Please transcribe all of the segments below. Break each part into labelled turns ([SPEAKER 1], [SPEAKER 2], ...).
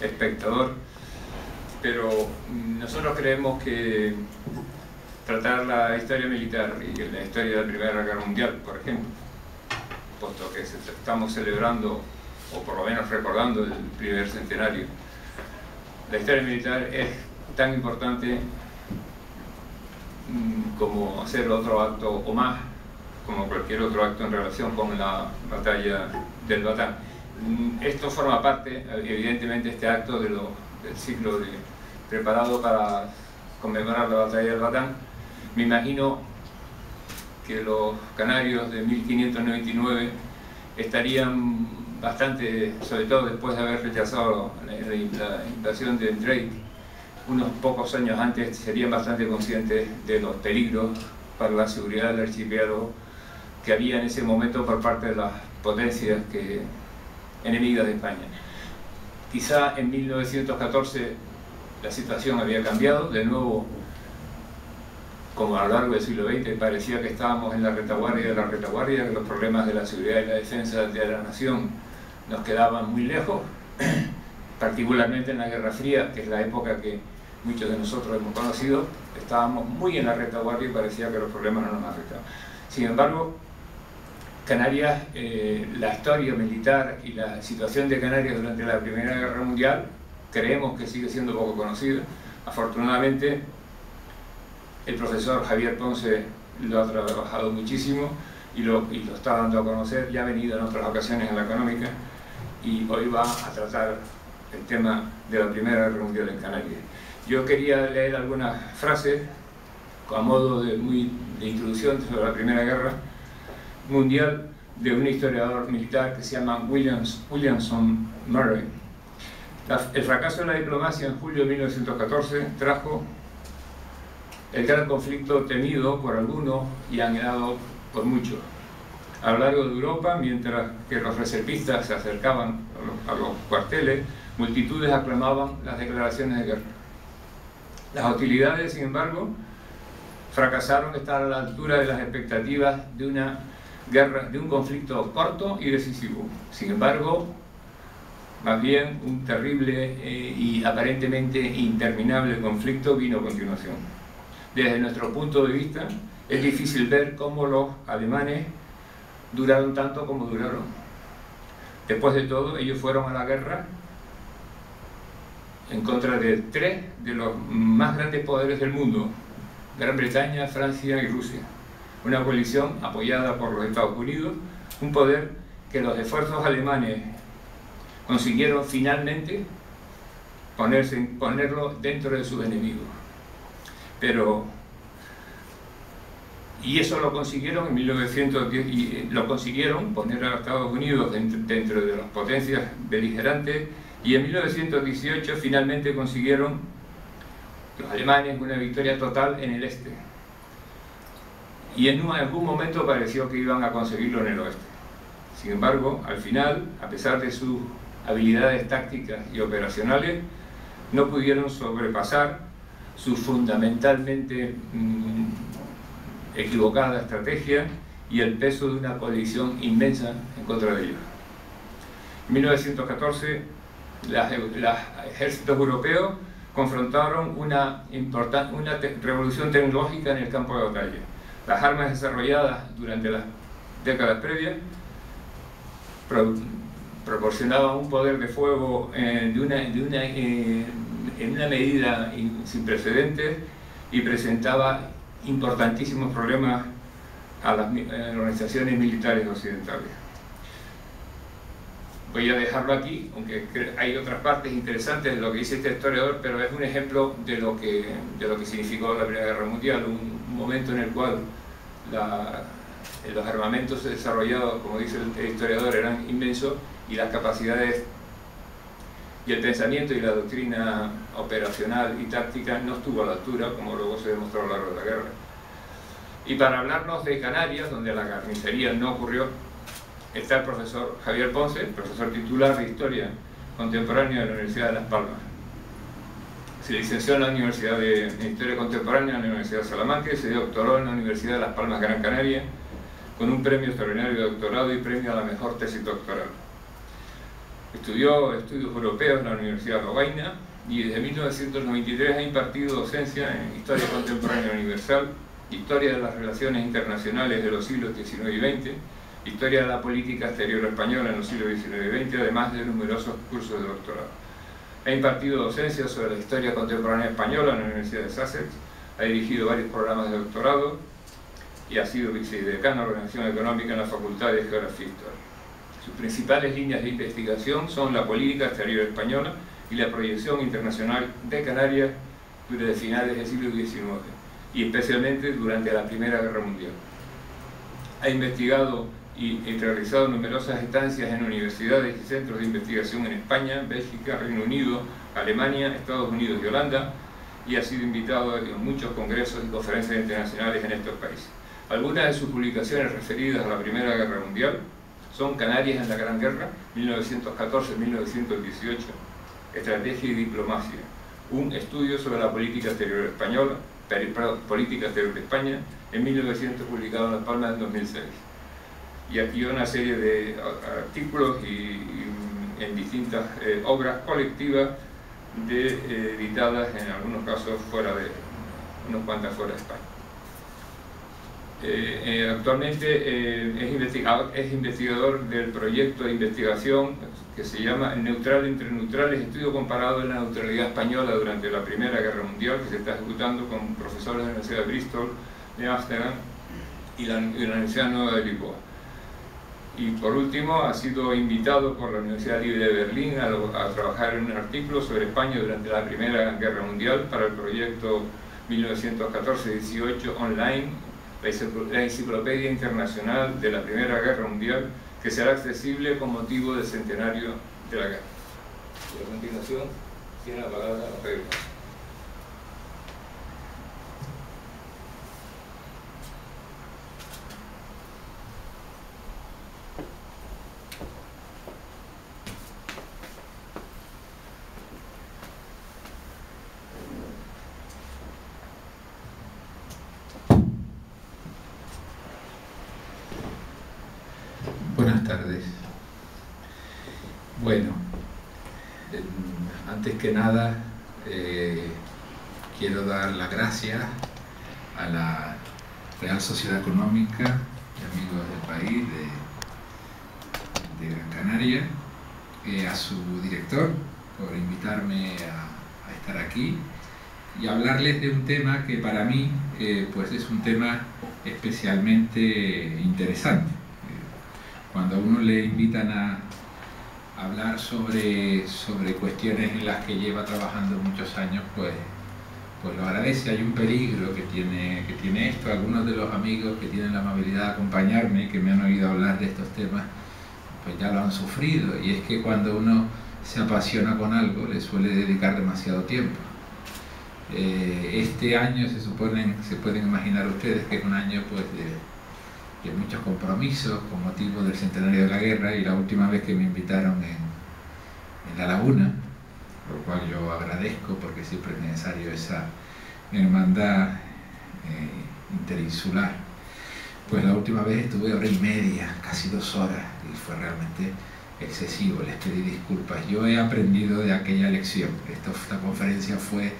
[SPEAKER 1] espectador, pero nosotros creemos que tratar la historia militar y la historia de la Primera Guerra Mundial, por ejemplo, puesto que estamos celebrando, o por lo menos recordando el primer centenario, la historia militar es tan importante mm, como hacer otro acto o más, como cualquier otro acto en relación con la batalla del Batán. Mm, esto forma parte, evidentemente, este acto de lo, del ciclo de, preparado para conmemorar la batalla del Batán. Me imagino que los canarios de 1599 estarían bastante, sobre todo después de haber rechazado la, invasión de Drake, unos pocos años antes serían bastante conscientes de los peligros para la seguridad del archipiélago que había en ese momento por parte de las potencias que, enemigas de España. Quizá en 1914 la situación había cambiado, de nuevo, como a lo largo del siglo XX parecía que estábamos en la retaguardia de la retaguardia, que los problemas de la seguridad y la defensa de la nación nos quedaban muy lejos, particularmente en la Guerra Fría, que es la época que muchos de nosotros hemos conocido, estábamos muy en la retaguardia y parecía que los problemas no nos afectaban. Sin embargo, Canarias, eh, la historia militar y la situación de Canarias durante la Primera Guerra Mundial, creemos que sigue siendo poco conocida. Afortunadamente, el profesor Javier Ponce lo ha trabajado muchísimo y lo, y lo está dando a conocer, ya ha venido en otras ocasiones en la económica y hoy va a tratar el tema de la Primera Guerra Mundial en Canarias. Yo quería leer algunas frases a modo de introducción sobre la Primera Guerra Mundial de un historiador militar que se llama Williams, Williamson Murray. el fracaso de la diplomacia en julio de 1914 trajo el gran conflicto temido por algunos y anhelado por muchos a lo largo de Europa, mientras que los reservistas se acercaban a los, cuarteles, multitudes aclamaban las declaraciones de guerra. Las hostilidades, sin embargo, fracasaron estar a la altura de las expectativas de una guerra, de un conflicto corto y decisivo. Sin embargo, más bien un terrible eh, y aparentemente interminable conflicto vino a continuación. Desde nuestro punto de vista, es difícil ver cómo los alemanes duraron tanto como duraron. Después de todo, ellos fueron a la guerra en contra de tres de los más grandes poderes del mundo, Gran Bretaña, Francia y Rusia. Una coalición apoyada por los Estados Unidos, un poder que los esfuerzos alemanes consiguieron finalmente ponerse, ponerlo dentro de sus enemigos. Pero y eso lo consiguieron en 1910, y eh, lo consiguieron poner a Estados Unidos dentro de las potencias beligerantes y en 1918 finalmente consiguieron los alemanes una victoria total en el este. Y en algún momento pareció que iban a conseguirlo en el oeste. Sin embargo, al final, a pesar de sus habilidades tácticas y operacionales, no pudieron sobrepasar su fundamentalmente mm, equivocada estrategia y el peso de una coalición inmensa en contra de ellos. En 1914, los ejércitos europeos confrontaron una, una revolución tecnológica en el campo de batalla. Las armas desarrolladas durante las décadas previas proporcionaban un poder de fuego eh, de una, eh, en una medida sin precedentes y presentaba importantísimos problemas a las eh, organizaciones militares occidentales. Voy a dejarlo aquí, aunque hay otras partes interesantes de lo que dice este historiador, pero es un ejemplo de lo que, de lo que significó la Primera Guerra Mundial, un, momento en el cual los armamentos desarrollados, como dice el historiador, eran inmensos y las capacidades y el pensamiento y la doctrina operacional y táctica no estuvo a la altura, como luego se demostró a lo largo de la guerra. Y para hablarnos de Canarias, donde la carnicería no ocurrió, está el profesor Javier Ponce, profesor titular de Historia Contemporánea de la Universidad de Las Palmas. Se licenció en la Universidad de Historia Contemporánea de la Universidad de Salamanca y se doctoró en la Universidad de Las Palmas Gran Canaria con un premio extraordinario de doctorado y premio a la mejor tesis doctoral. Estudió estudios europeos en la Universidad de Lovaina y desde 1993 ha impartido docencia en Historia Contemporánea Universal, Historia de las Relaciones Internacionales de los siglos XIX y XX, Historia de la Política Exterior Española en los siglos XIX y XX, además de numerosos cursos de doctorado. Ha impartido docencia sobre la historia contemporánea española en la Universidad de Sussex, ha dirigido varios programas de doctorado y ha sido vicedecano de Organización Económica en la Facultad de Geografía y Historia. Sus principales líneas de investigación son la política exterior española y la proyección internacional de Canarias durante finales del siglo XIX y especialmente durante la Primera Guerra Mundial. Ha investigado y, realizado numerosas estancias en universidades y centros de investigación en España, Bélgica, Reino Unido, Alemania, Estados Unidos y Holanda y ha sido invitado a muchos congresos y conferencias internacionales en estos países. Algunas de sus publicaciones referidas a la Primera Guerra Mundial son Canarias en la Gran Guerra, 1914-1918, Estrategia y Diplomacia, un estudio sobre la política exterior española, política exterior de España, en 1900 publicado en Las Palmas en 2006. Y aquí una serie de artículos y, en distintas eh, obras colectivas de, eh, editadas en algunos casos fuera de, unos cuantas fuera de España. Eh, actualmente es, investigador, es investigador del proyecto de investigación que se llama Neutral entre Neutrales, estudio comparado de la neutralidad española durante la Primera Guerra Mundial, que se está ejecutando con profesores de la Universidad de Bristol, de Ámsterdam y la, Universidad Nueva de Lisboa. Y por último, ha sido invitado por la Universidad Libre de Berlín a, a trabajar en un artículo sobre España durante la Primera Guerra Mundial para el proyecto 1914-18 online la Enciclopedia Internacional de la Primera Guerra Mundial, que será accesible con motivo del centenario de la guerra. Y a continuación, tiene la palabra Pedro.
[SPEAKER 2] Que nada, eh, quiero dar las gracias a la Real Sociedad Económica y amigos del país de, de Gran Canaria, eh, a su director por invitarme a, estar aquí y hablarles de un tema que para mí eh, pues es un tema especialmente interesante. Cuando a uno le invitan a, hablar sobre, sobre cuestiones en las que lleva trabajando muchos años, pues, pues lo agradece. Hay un peligro que tiene, que tiene esto. Algunos de los amigos que tienen la amabilidad de acompañarme, que me han oído hablar de estos temas, pues ya lo han sufrido. Y es que cuando uno se apasiona con algo, le suele dedicar demasiado tiempo. Eh, este año se suponen, se pueden imaginar ustedes que es un año pues de de muchos compromisos con motivo del centenario de la guerra y la última vez que me invitaron en, La Laguna, lo cual yo agradezco porque siempre es necesario esa hermandad eh, interinsular. Pues la última vez estuve hora y media, casi dos horas, y fue realmente excesivo, les pedí disculpas. Yo he aprendido de aquella lección. esta conferencia fue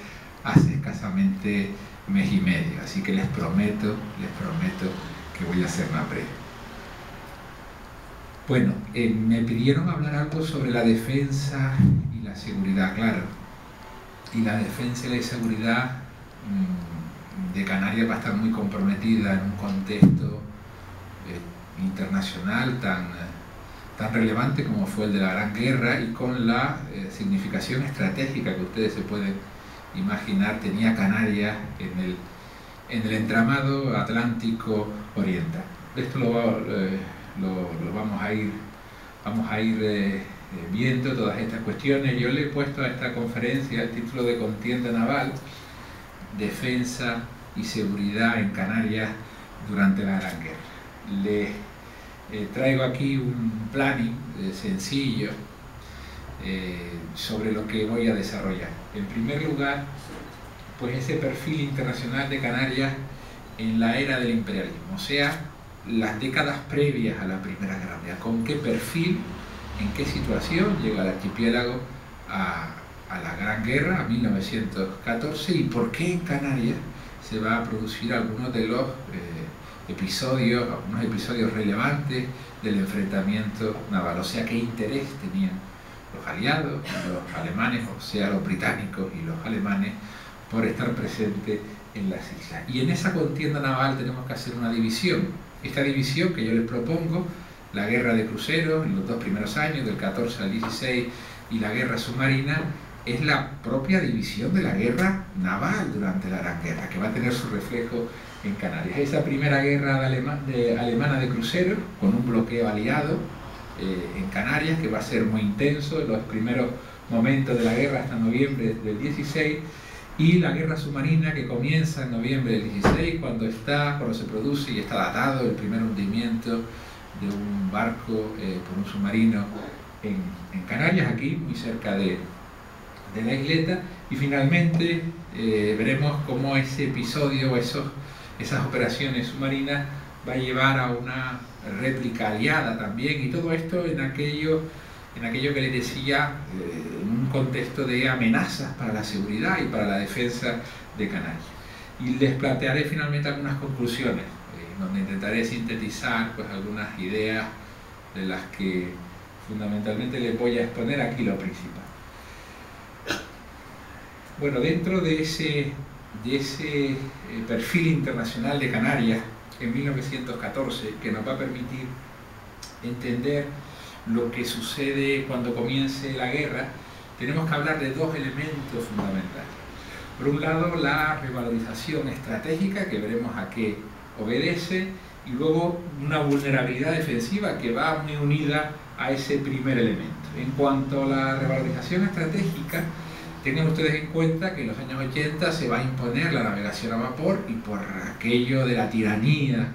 [SPEAKER 2] hace escasamente mes y medio, así que les prometo, les prometo voy a hacer más breve. Bueno, eh, me pidieron hablar algo sobre la defensa y la seguridad, claro. Y la defensa y la seguridad mm, de Canarias va a estar muy comprometida en un contexto eh, internacional tan, tan relevante como fue el de la Gran Guerra y con la eh, significación estratégica que ustedes se pueden imaginar tenía Canarias en el en el entramado atlántico oriental. Esto eh, lo, vamos a ir, vamos a ir eh, eh, viendo todas estas cuestiones. Yo le he puesto a esta conferencia el título de Contienda Naval, Defensa y Seguridad en Canarias durante la Gran Guerra. Les traigo aquí un planning sencillo sobre lo que voy a desarrollar. En primer lugar, pues ese perfil internacional de Canarias en la era del imperialismo, o sea, las décadas previas a la Primera Guerra Mundial, con qué perfil en qué situación llega el archipiélago a, la Gran Guerra, a 1914, y por qué en Canarias se va a producir algunos de los eh, episodios, algunos episodios relevantes del enfrentamiento naval, o sea, qué interés tenían los aliados, los alemanes, o sea, los británicos y los alemanes, por estar presentes en las islas. Y en esa contienda naval tenemos que hacer una división. Esta división que yo les propongo, la guerra de cruceros en los dos primeros años, del 14 al 16, y la guerra submarina, es la propia división de la guerra naval durante la Gran Guerra, que va a tener su reflejo en Canarias. Esa primera guerra alemana de cruceros, con un bloqueo aliado eh, en Canarias, que va a ser muy intenso en los primeros momentos de la guerra hasta noviembre del 16, y la guerra submarina que comienza en noviembre del 16, cuando, está, cuando se produce y está datado el primer hundimiento de un barco eh, por un submarino en, en, Canarias, aquí, muy cerca de, de la isleta, y finalmente eh, veremos cómo ese episodio, esos, esas operaciones submarinas, va a llevar a una réplica aliada también, y todo esto en aquello en aquello que les decía, eh, en un contexto de amenazas para la seguridad y para la defensa de Canarias. Y les plantearé finalmente algunas conclusiones, eh, donde intentaré sintetizar pues, algunas ideas de las que fundamentalmente les voy a exponer aquí lo principal. Bueno, dentro de ese, de ese eh, perfil internacional de Canarias en 1914, que nos va a permitir entender lo que sucede cuando comience la guerra, tenemos que hablar de dos elementos fundamentales. Por un lado, la revalorización estratégica, que veremos a qué obedece, y luego una vulnerabilidad defensiva que va muy unida a ese primer elemento. En cuanto a la revalorización estratégica, tengan ustedes en cuenta que en los años 80 se va a imponer la navegación a vapor y por aquello de la tiranía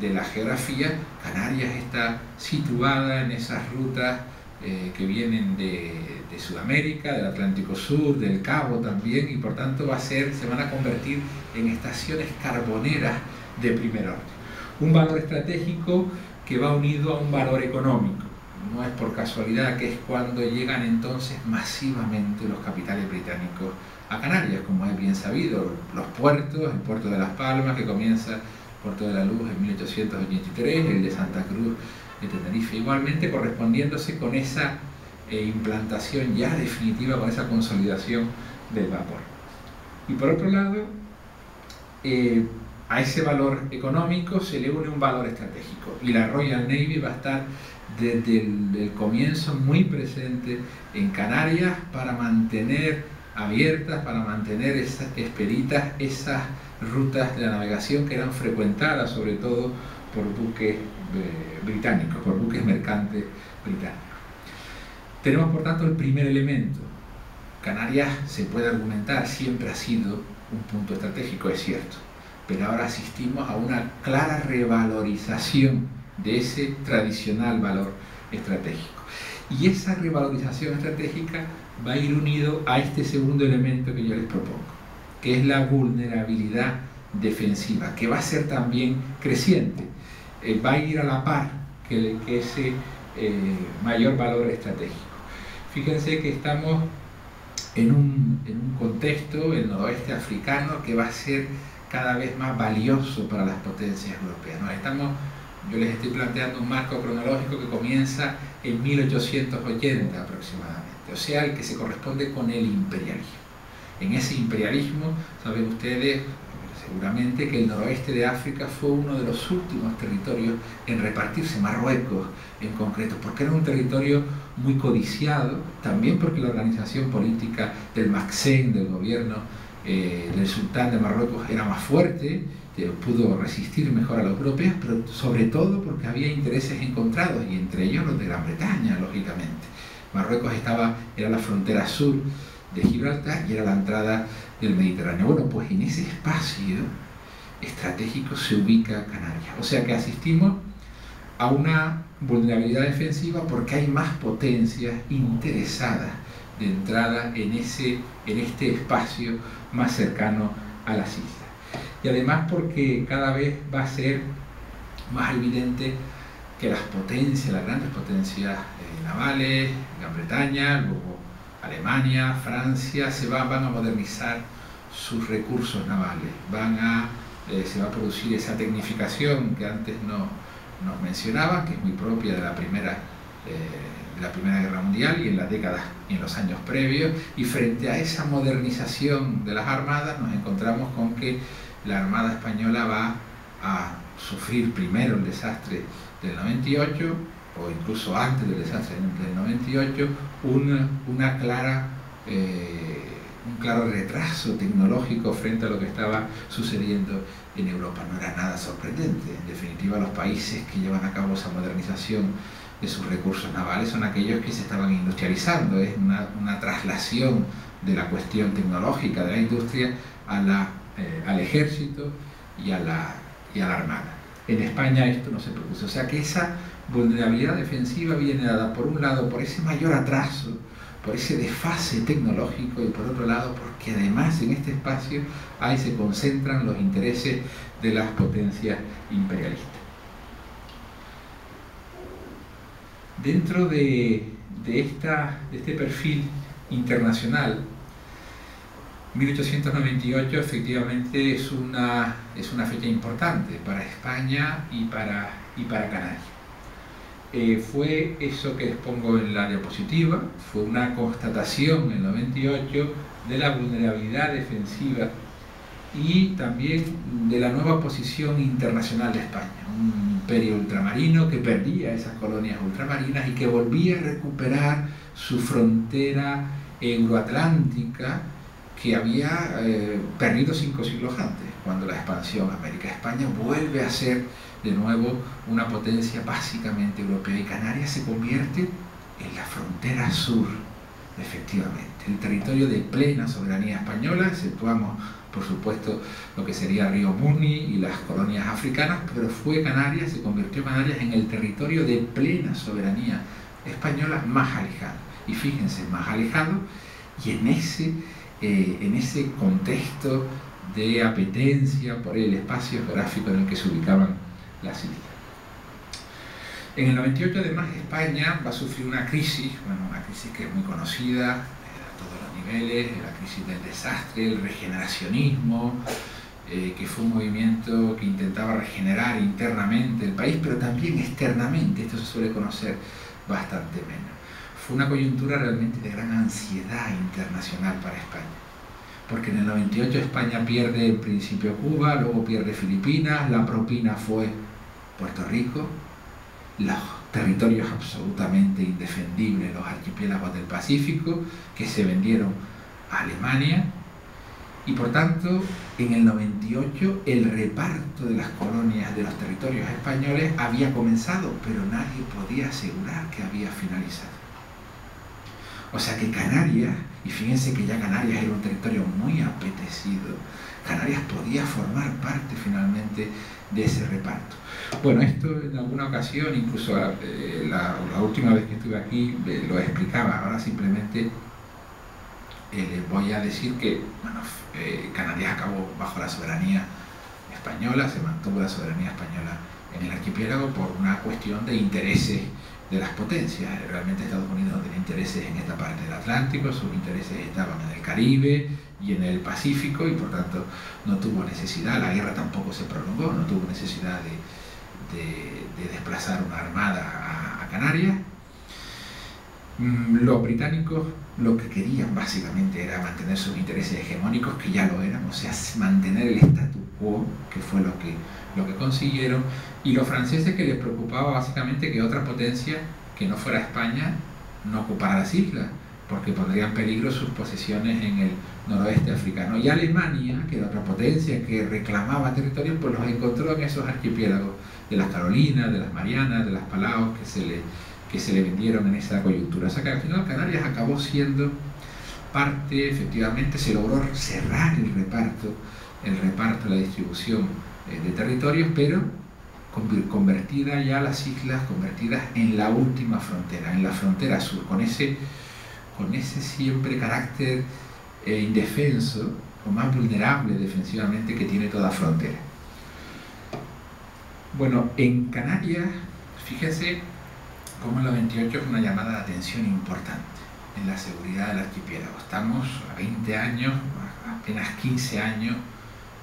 [SPEAKER 2] de la geografía, Canarias está situada en esas rutas eh, que vienen de, de, Sudamérica, del Atlántico Sur, del Cabo también, y por tanto va a ser, se van a convertir en estaciones carboneras de primer orden. Un valor estratégico que va unido a un valor económico. No es por casualidad que es cuando llegan entonces masivamente los capitales británicos a Canarias, como es bien sabido, los puertos, el puerto de Las Palmas que comienza Puerto de la Luz en 1883, el de Santa Cruz de Tenerife, igualmente correspondiéndose con esa eh, implantación ya definitiva, con esa consolidación del vapor. Y por otro lado, eh, a ese valor económico se le une un valor estratégico y la Royal Navy va a estar desde el, comienzo muy presente en Canarias para mantener abiertas, para mantener esperitas, esas rutas de la navegación que eran frecuentadas sobre todo por buques eh, británicos, por buques mercantes británicos. Tenemos por tanto el primer elemento. Canarias se puede argumentar, siempre ha sido un punto estratégico, es cierto, pero ahora asistimos a una clara revalorización de ese tradicional valor estratégico. Y esa revalorización estratégica va a ir unido a este segundo elemento que yo les propongo que es la vulnerabilidad defensiva, que va a ser también creciente, eh, va a ir a la par que, ese eh, mayor valor estratégico. Fíjense que estamos en un, en un contexto, el noroeste africano, que va a ser cada vez más valioso para las potencias europeas. Estamos, yo les estoy planteando un marco cronológico que comienza en 1880 aproximadamente, o sea, el que se corresponde con el imperialismo en ese imperialismo, saben ustedes seguramente que el noroeste de África fue uno de los últimos territorios en repartirse, Marruecos en concreto, porque era un territorio muy codiciado, también porque la organización política del Maxen, del gobierno eh, del sultán de Marruecos, era más fuerte, pudo resistir mejor a los europeos, pero sobre todo porque había intereses encontrados, y entre ellos los de Gran Bretaña, lógicamente. Marruecos estaba, era la frontera sur de Gibraltar y era la entrada del Mediterráneo. Bueno, pues en ese espacio estratégico se ubica Canarias. O sea que asistimos a una vulnerabilidad defensiva porque hay más potencias interesadas de entrada en, ese, en este espacio más cercano a las islas. Y además porque cada vez va a ser más evidente que las potencias, las grandes potencias eh, navales, Gran Bretaña, luego Alemania, Francia, se van, a modernizar sus recursos navales, eh, se va a producir esa tecnificación que antes no, nos mencionaba, que es muy propia de la primera eh, de la Primera Guerra Mundial y en las décadas y en los años previos, y frente a esa modernización de las armadas nos encontramos con que la Armada Española va a sufrir primero el desastre del 98, o incluso antes del desastre del 98, una, una clara, eh, un claro retraso tecnológico frente a lo que estaba sucediendo en Europa. No era nada sorprendente. En definitiva, los países que llevan a cabo esa modernización de sus recursos navales son aquellos que se estaban industrializando. Es una, una traslación de la cuestión tecnológica de la industria a la, eh, al ejército y a, la, y a la armada. En España esto no se produce. O sea que esa vulnerabilidad defensiva viene dada por un lado por ese mayor atraso, por ese desfase tecnológico y por otro lado porque además en este espacio ahí se concentran los intereses de las potencias imperialistas. Dentro de, esta, de este perfil internacional, 1898 efectivamente es una, es una fecha importante para España y para, y para Canarias. Eh, fue eso que les pongo en la diapositiva, fue una constatación en el 98 de la vulnerabilidad defensiva y también de la nueva posición internacional de España, un imperio ultramarino que perdía esas colonias ultramarinas y que volvía a recuperar su frontera euroatlántica que había eh, perdido cinco siglos antes, cuando la expansión América-España vuelve a ser de nuevo una potencia básicamente europea y Canarias se convierte en la frontera sur, efectivamente, el territorio de plena soberanía española, exceptuamos por supuesto lo que sería Río Muni y las colonias africanas, pero fue Canarias, se convirtió Canarias en el territorio de plena soberanía española más alejado. Y fíjense, más alejado, y en ese, eh, en ese contexto de apetencia por el espacio geográfico en el que se ubicaban las islas. En el 98 además España va a sufrir una crisis, bueno, una crisis que es muy conocida eh, a todos los niveles, la crisis del desastre, el regeneracionismo, eh, que fue un movimiento que intentaba regenerar internamente el país, pero también externamente, esto se suele conocer bastante menos. Fue una coyuntura realmente de gran ansiedad internacional para España porque en el 98 España pierde en principio Cuba, luego pierde Filipinas, la propina fue Puerto Rico, los territorios absolutamente indefendibles, los archipiélagos del Pacífico, que se vendieron a Alemania, y por tanto en el 98 el reparto de las colonias de los territorios españoles había comenzado, pero nadie podía asegurar que había finalizado. O sea que Canarias, y fíjense que ya Canarias era un territorio muy apetecido, Canarias podía formar parte finalmente de ese reparto. Bueno, esto en alguna ocasión, incluso eh, la, última vez que estuve aquí, eh, lo explicaba, ahora simplemente eh, les voy a decir que bueno, Canarias acabó bajo la soberanía española, se mantuvo la soberanía española en el archipiélago por una cuestión de intereses de las potencias. Realmente Estados Unidos no tenía intereses en esta parte del Atlántico, sus intereses estaban en el Caribe y en el Pacífico y por tanto no tuvo necesidad, la guerra tampoco se prolongó, no tuvo necesidad de, de, desplazar una armada a, Canarias. Mm, los británicos lo que querían básicamente era mantener sus intereses hegemónicos, que ya lo eran, o sea, mantener el statu quo, que fue lo que, lo que consiguieron, y los franceses que les preocupaba básicamente que otra potencia que no fuera España no ocupara las islas, porque pondría en peligro sus posesiones en el noroeste africano. Y Alemania, que era otra potencia que reclamaba territorios, pues los encontró en esos archipiélagos de las Carolinas, de las Marianas, de las Palaos, que se le, que se le vendieron en esa coyuntura. O sea que al final Canarias acabó siendo parte, efectivamente, se logró cerrar el reparto, el reparto, la distribución de territorios, pero convertida ya las islas, convertidas en la última frontera, en la frontera sur, con ese, con ese siempre carácter eh, indefenso o más vulnerable defensivamente que tiene toda frontera. Bueno, en Canarias Fíjese cómo el 98 es una llamada de atención importante en la seguridad del archipiélago. Estamos a 20 años, apenas 15 años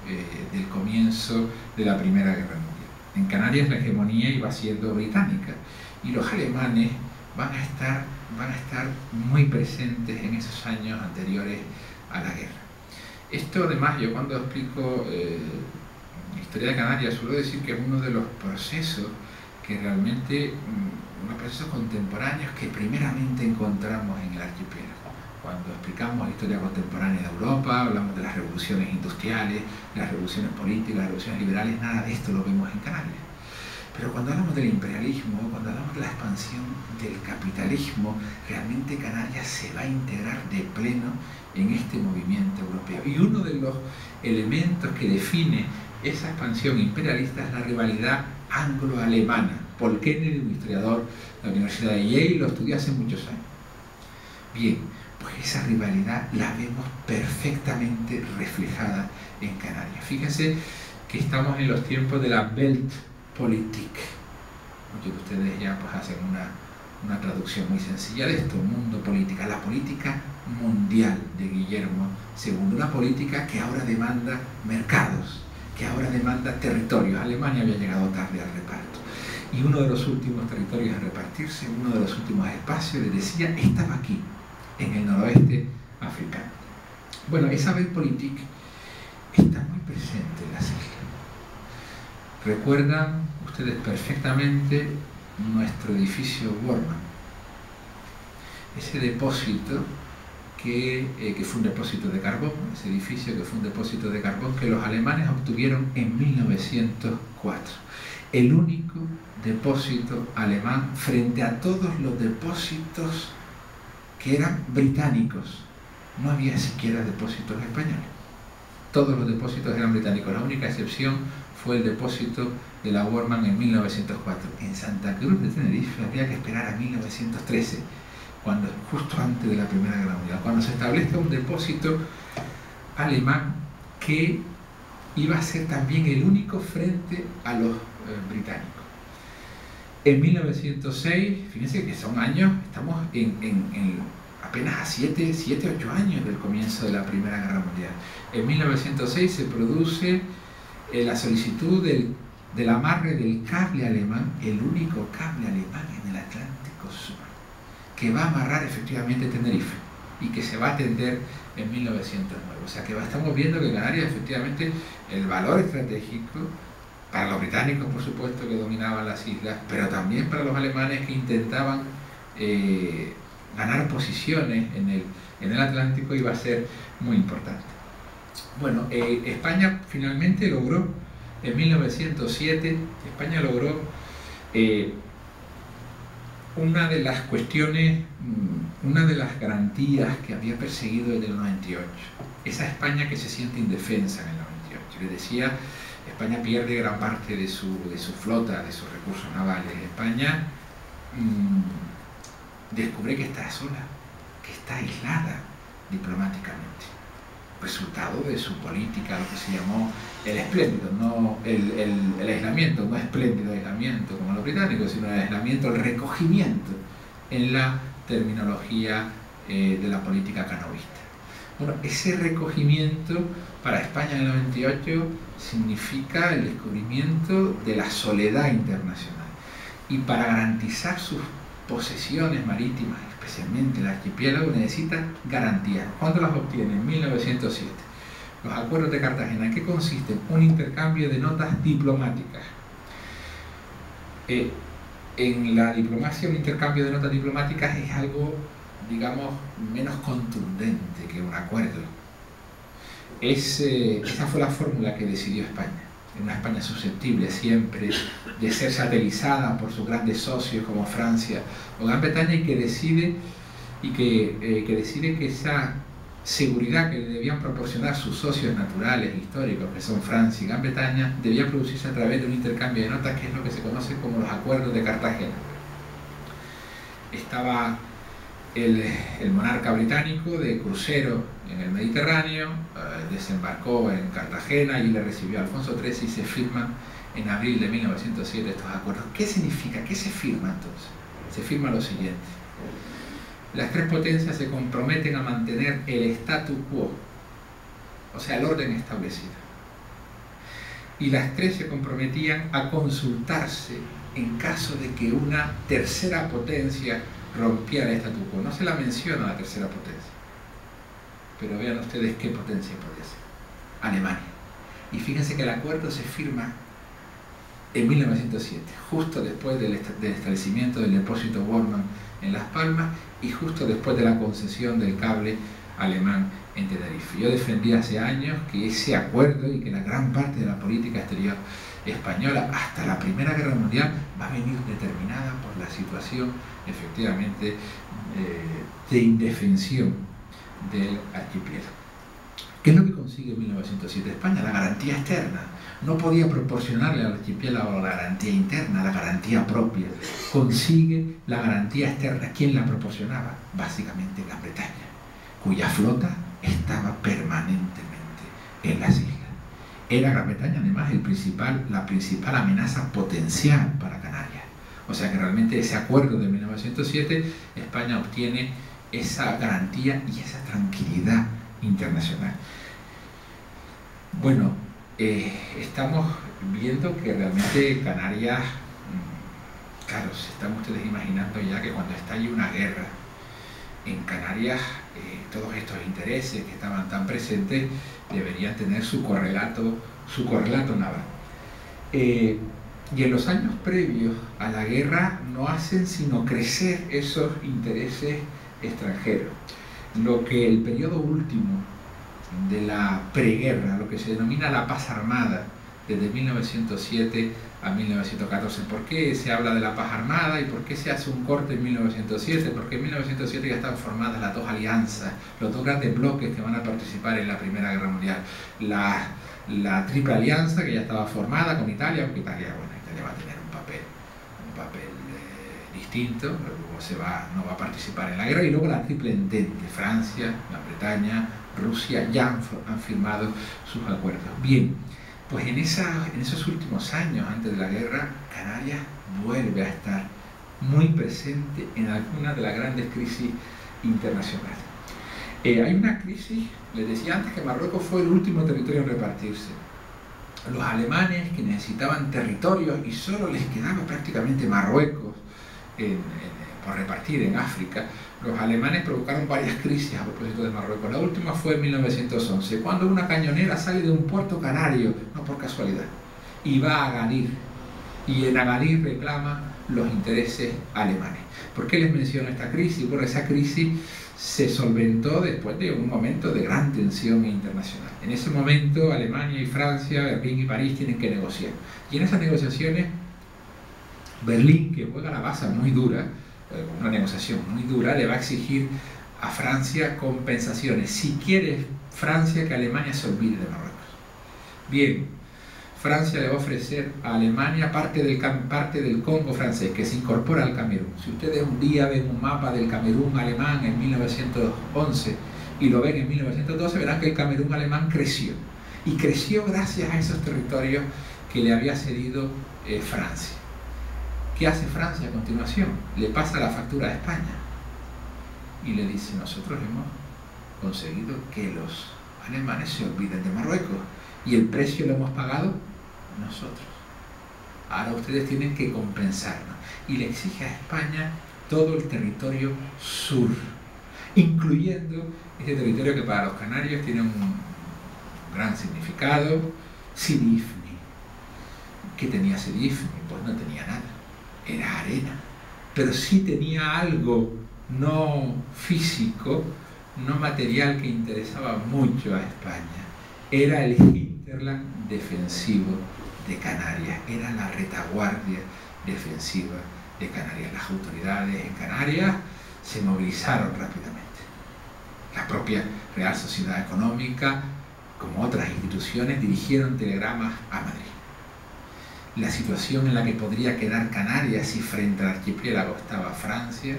[SPEAKER 2] eh, del comienzo de la Primera Guerra Mundial. En Canarias la hegemonía iba siendo británica y los alemanes van a estar, van a estar muy presentes en esos años anteriores a la guerra. Esto además yo cuando explico eh, historia de Canarias suelo decir que es uno de los procesos que realmente, mm, unos procesos contemporáneos que primeramente encontramos en el archipiélago. Cuando explicamos la historia contemporánea de Europa, hablamos de las revoluciones industriales, las revoluciones políticas, las revoluciones liberales, nada de esto lo vemos en Canarias. Pero cuando hablamos del imperialismo, cuando hablamos de la expansión del capitalismo, realmente Canarias se va a integrar de pleno en este movimiento europeo. Y uno de los elementos que define esa expansión imperialista es la rivalidad anglo-alemana. Paul Kennedy, un historiador de la Universidad de Yale, lo estudió hace muchos años. Bien, pues esa rivalidad la vemos perfectamente reflejada en Canarias. Fíjense que estamos en los tiempos de la Weltpolitik. De ustedes ya pues hacen una, una traducción muy sencilla de esto, mundo política, la política mundial de Guillermo II, una política que ahora demanda mercados, que ahora demanda territorios. Alemania había llegado tarde al reparto. Y uno de los últimos territorios a repartirse, uno de los últimos espacios, le decía, estaba aquí, en el noroeste africano. Bueno, esa Weltpolitik está muy presente en las islas. Recuerdan ustedes perfectamente nuestro edificio Bormann, ese depósito eh, que, fue un depósito de carbón, ese edificio que fue un depósito de carbón que los alemanes obtuvieron en 1904. El único depósito alemán frente a todos los depósitos que eran británicos. No había siquiera depósitos españoles. Todos los depósitos eran británicos. La única excepción fue el depósito de la Warman en 1904. En Santa Cruz de Tenerife había que esperar a 1913 cuando, justo antes de la Primera Guerra Mundial, cuando se establezca un depósito alemán que iba a ser también el único frente a los eh, británicos. En 1906, fíjense que son años, estamos en, apenas a 7, 7, 8 años del comienzo de la Primera Guerra Mundial. En 1906 se produce eh, la solicitud del, del amarre del cable alemán, el único cable alemán en el Atlántico Sur que va a amarrar efectivamente Tenerife y que se va a atender en 1909. O sea que estamos viendo que Canarias efectivamente el valor estratégico para los británicos, por supuesto, que dominaban las islas, pero también para los alemanes que intentaban eh, ganar posiciones en el, en el Atlántico iba a ser muy importante. Bueno, eh, España finalmente logró, en 1907, España logró eh, una de las cuestiones, mm, una de las garantías que había perseguido desde el 98, esa España que se siente indefensa en el 98. Le decía, España pierde gran parte de su, de su flota, de sus recursos navales. España mmm, descubre que está sola, que está aislada diplomáticamente resultado de su política, lo que se llamó el espléndido, no el, el, aislamiento, no espléndido aislamiento como los británicos, sino el aislamiento, el recogimiento en la terminología eh, de la política canovista. Bueno, ese recogimiento para España en el 98 significa el descubrimiento de la soledad internacional. Y para garantizar sus posesiones marítimas especialmente el archipiélago, necesita garantías. ¿Cuándo las obtiene? En 1907. Los acuerdos de Cartagena, ¿en qué consisten? Un intercambio de notas diplomáticas. Eh, en la diplomacia, un intercambio de notas diplomáticas es algo, digamos, menos contundente que un acuerdo. Esa fue la fórmula que decidió España una España susceptible siempre de ser satelizada por sus grandes socios como Francia o Gran Bretaña y que decide y que, eh, que decide que esa seguridad que debían proporcionar sus socios naturales, históricos, que son Francia y Gran Bretaña, debía producirse a través de un intercambio de notas que es lo que se conoce como los acuerdos de Cartagena. Estaba el, monarca británico de crucero en el Mediterráneo, eh, desembarcó en Cartagena y le recibió Alfonso XIII y se firman en abril de 1907 estos acuerdos. ¿Qué significa? ¿Qué se firma entonces? Se firma lo siguiente. Las tres potencias se comprometen a mantener el statu quo, o sea, el orden establecido. Y las tres se comprometían a consultarse en caso de que una tercera potencia rompiera el statu. No se la menciona la tercera potencia, pero vean ustedes qué potencia podría ser. Alemania. Y fíjense que el acuerdo se firma en 1907, justo después del, establecimiento del depósito Bormann en Las Palmas y justo después de la concesión del cable alemán en Tenerife. Yo defendí hace años que ese acuerdo y que la gran parte de la política exterior española hasta la Primera Guerra Mundial va a venir determinada por la situación efectivamente eh, de indefensión del archipiélago. ¿Qué es lo que consigue en 1907 España? La garantía externa. No podía proporcionarle al archipiélago la garantía interna, la garantía propia. Consigue la garantía externa. ¿Quién la proporcionaba? Básicamente Gran Bretaña, cuya flota estaba permanentemente en las islas. Era Gran Bretaña además el principal, la principal amenaza potencial para Canarias. O sea que realmente ese acuerdo de 1907, España obtiene esa garantía y esa tranquilidad internacional. Bueno, eh, estamos viendo que realmente Canarias, mm, claro, se están ustedes imaginando ya que cuando estalle una guerra en Canarias, todos estos intereses que estaban tan presentes deberían tener su correlato, su correlato naval. Eh, y en los años previos a la guerra no hacen sino crecer esos intereses extranjeros lo que el periodo último de la preguerra, lo que se denomina la paz armada, desde 1907 a 1914. ¿Por qué se habla de la paz armada y por qué se hace un corte en 1907? Porque en 1907 ya están formadas las dos alianzas, los dos grandes bloques que van a participar en la Primera Guerra Mundial. La, triple alianza que ya estaba formada con Italia, aunque Italia, bueno, Italia va a tener un papel, un papel eh, distinto, se va, no va a participar en la guerra, y luego la triple entente, Francia, Gran Bretaña, Rusia, ya han, firmado sus acuerdos. Bien, pues en, esos últimos años antes de la guerra, Canarias vuelve a estar muy presente en alguna de las grandes crisis internacionales. Eh, hay una crisis, les decía antes que Marruecos fue el último territorio en repartirse. Los alemanes que necesitaban territorios y solo les quedaba prácticamente Marruecos por repartir en África, los alemanes provocaron varias crisis a propósito de Marruecos. La última fue en 1911, cuando una cañonera sale de un puerto canario, no por casualidad, y va a Agadir. Y en Agadir reclama los intereses alemanes. ¿Por qué les menciono esta crisis? Bueno, esa crisis se solventó después de un momento de gran tensión internacional. En ese momento Alemania y Francia, Berlín y París tienen que negociar. Y en esas negociaciones, Berlín, que juega la base muy dura, una negociación muy dura, le va a exigir a Francia compensaciones. Si quiere Francia que Alemania se olvide de Marruecos. Bien, Francia le va a ofrecer a Alemania parte del, parte del Congo francés, que se incorpora al Camerún. Si ustedes un día ven un mapa del Camerún alemán en 1911 y lo ven en 1912, verán que el Camerún alemán creció. Y creció gracias a esos territorios que le había cedido eh, Francia. ¿Qué hace Francia a continuación? Le pasa la factura a España y le dice, nosotros hemos conseguido que los alemanes se olviden de Marruecos y el precio lo hemos pagado nosotros. Ahora ustedes tienen que compensarnos. Y le exige a España todo el territorio sur, incluyendo este territorio que para los canarios tiene un gran significado, Sidifni. ¿Qué tenía Sidifni? Pues no tenía nada era arena, pero sí tenía algo no físico, no material que interesaba mucho a España. Era el hinterland defensivo de Canarias, era la retaguardia defensiva de Canarias. Las autoridades en Canarias se movilizaron rápidamente. La propia Real Sociedad Económica, como otras instituciones, dirigieron telegramas a Madrid la situación en la que podría quedar Canarias si frente al archipiélago estaba Francia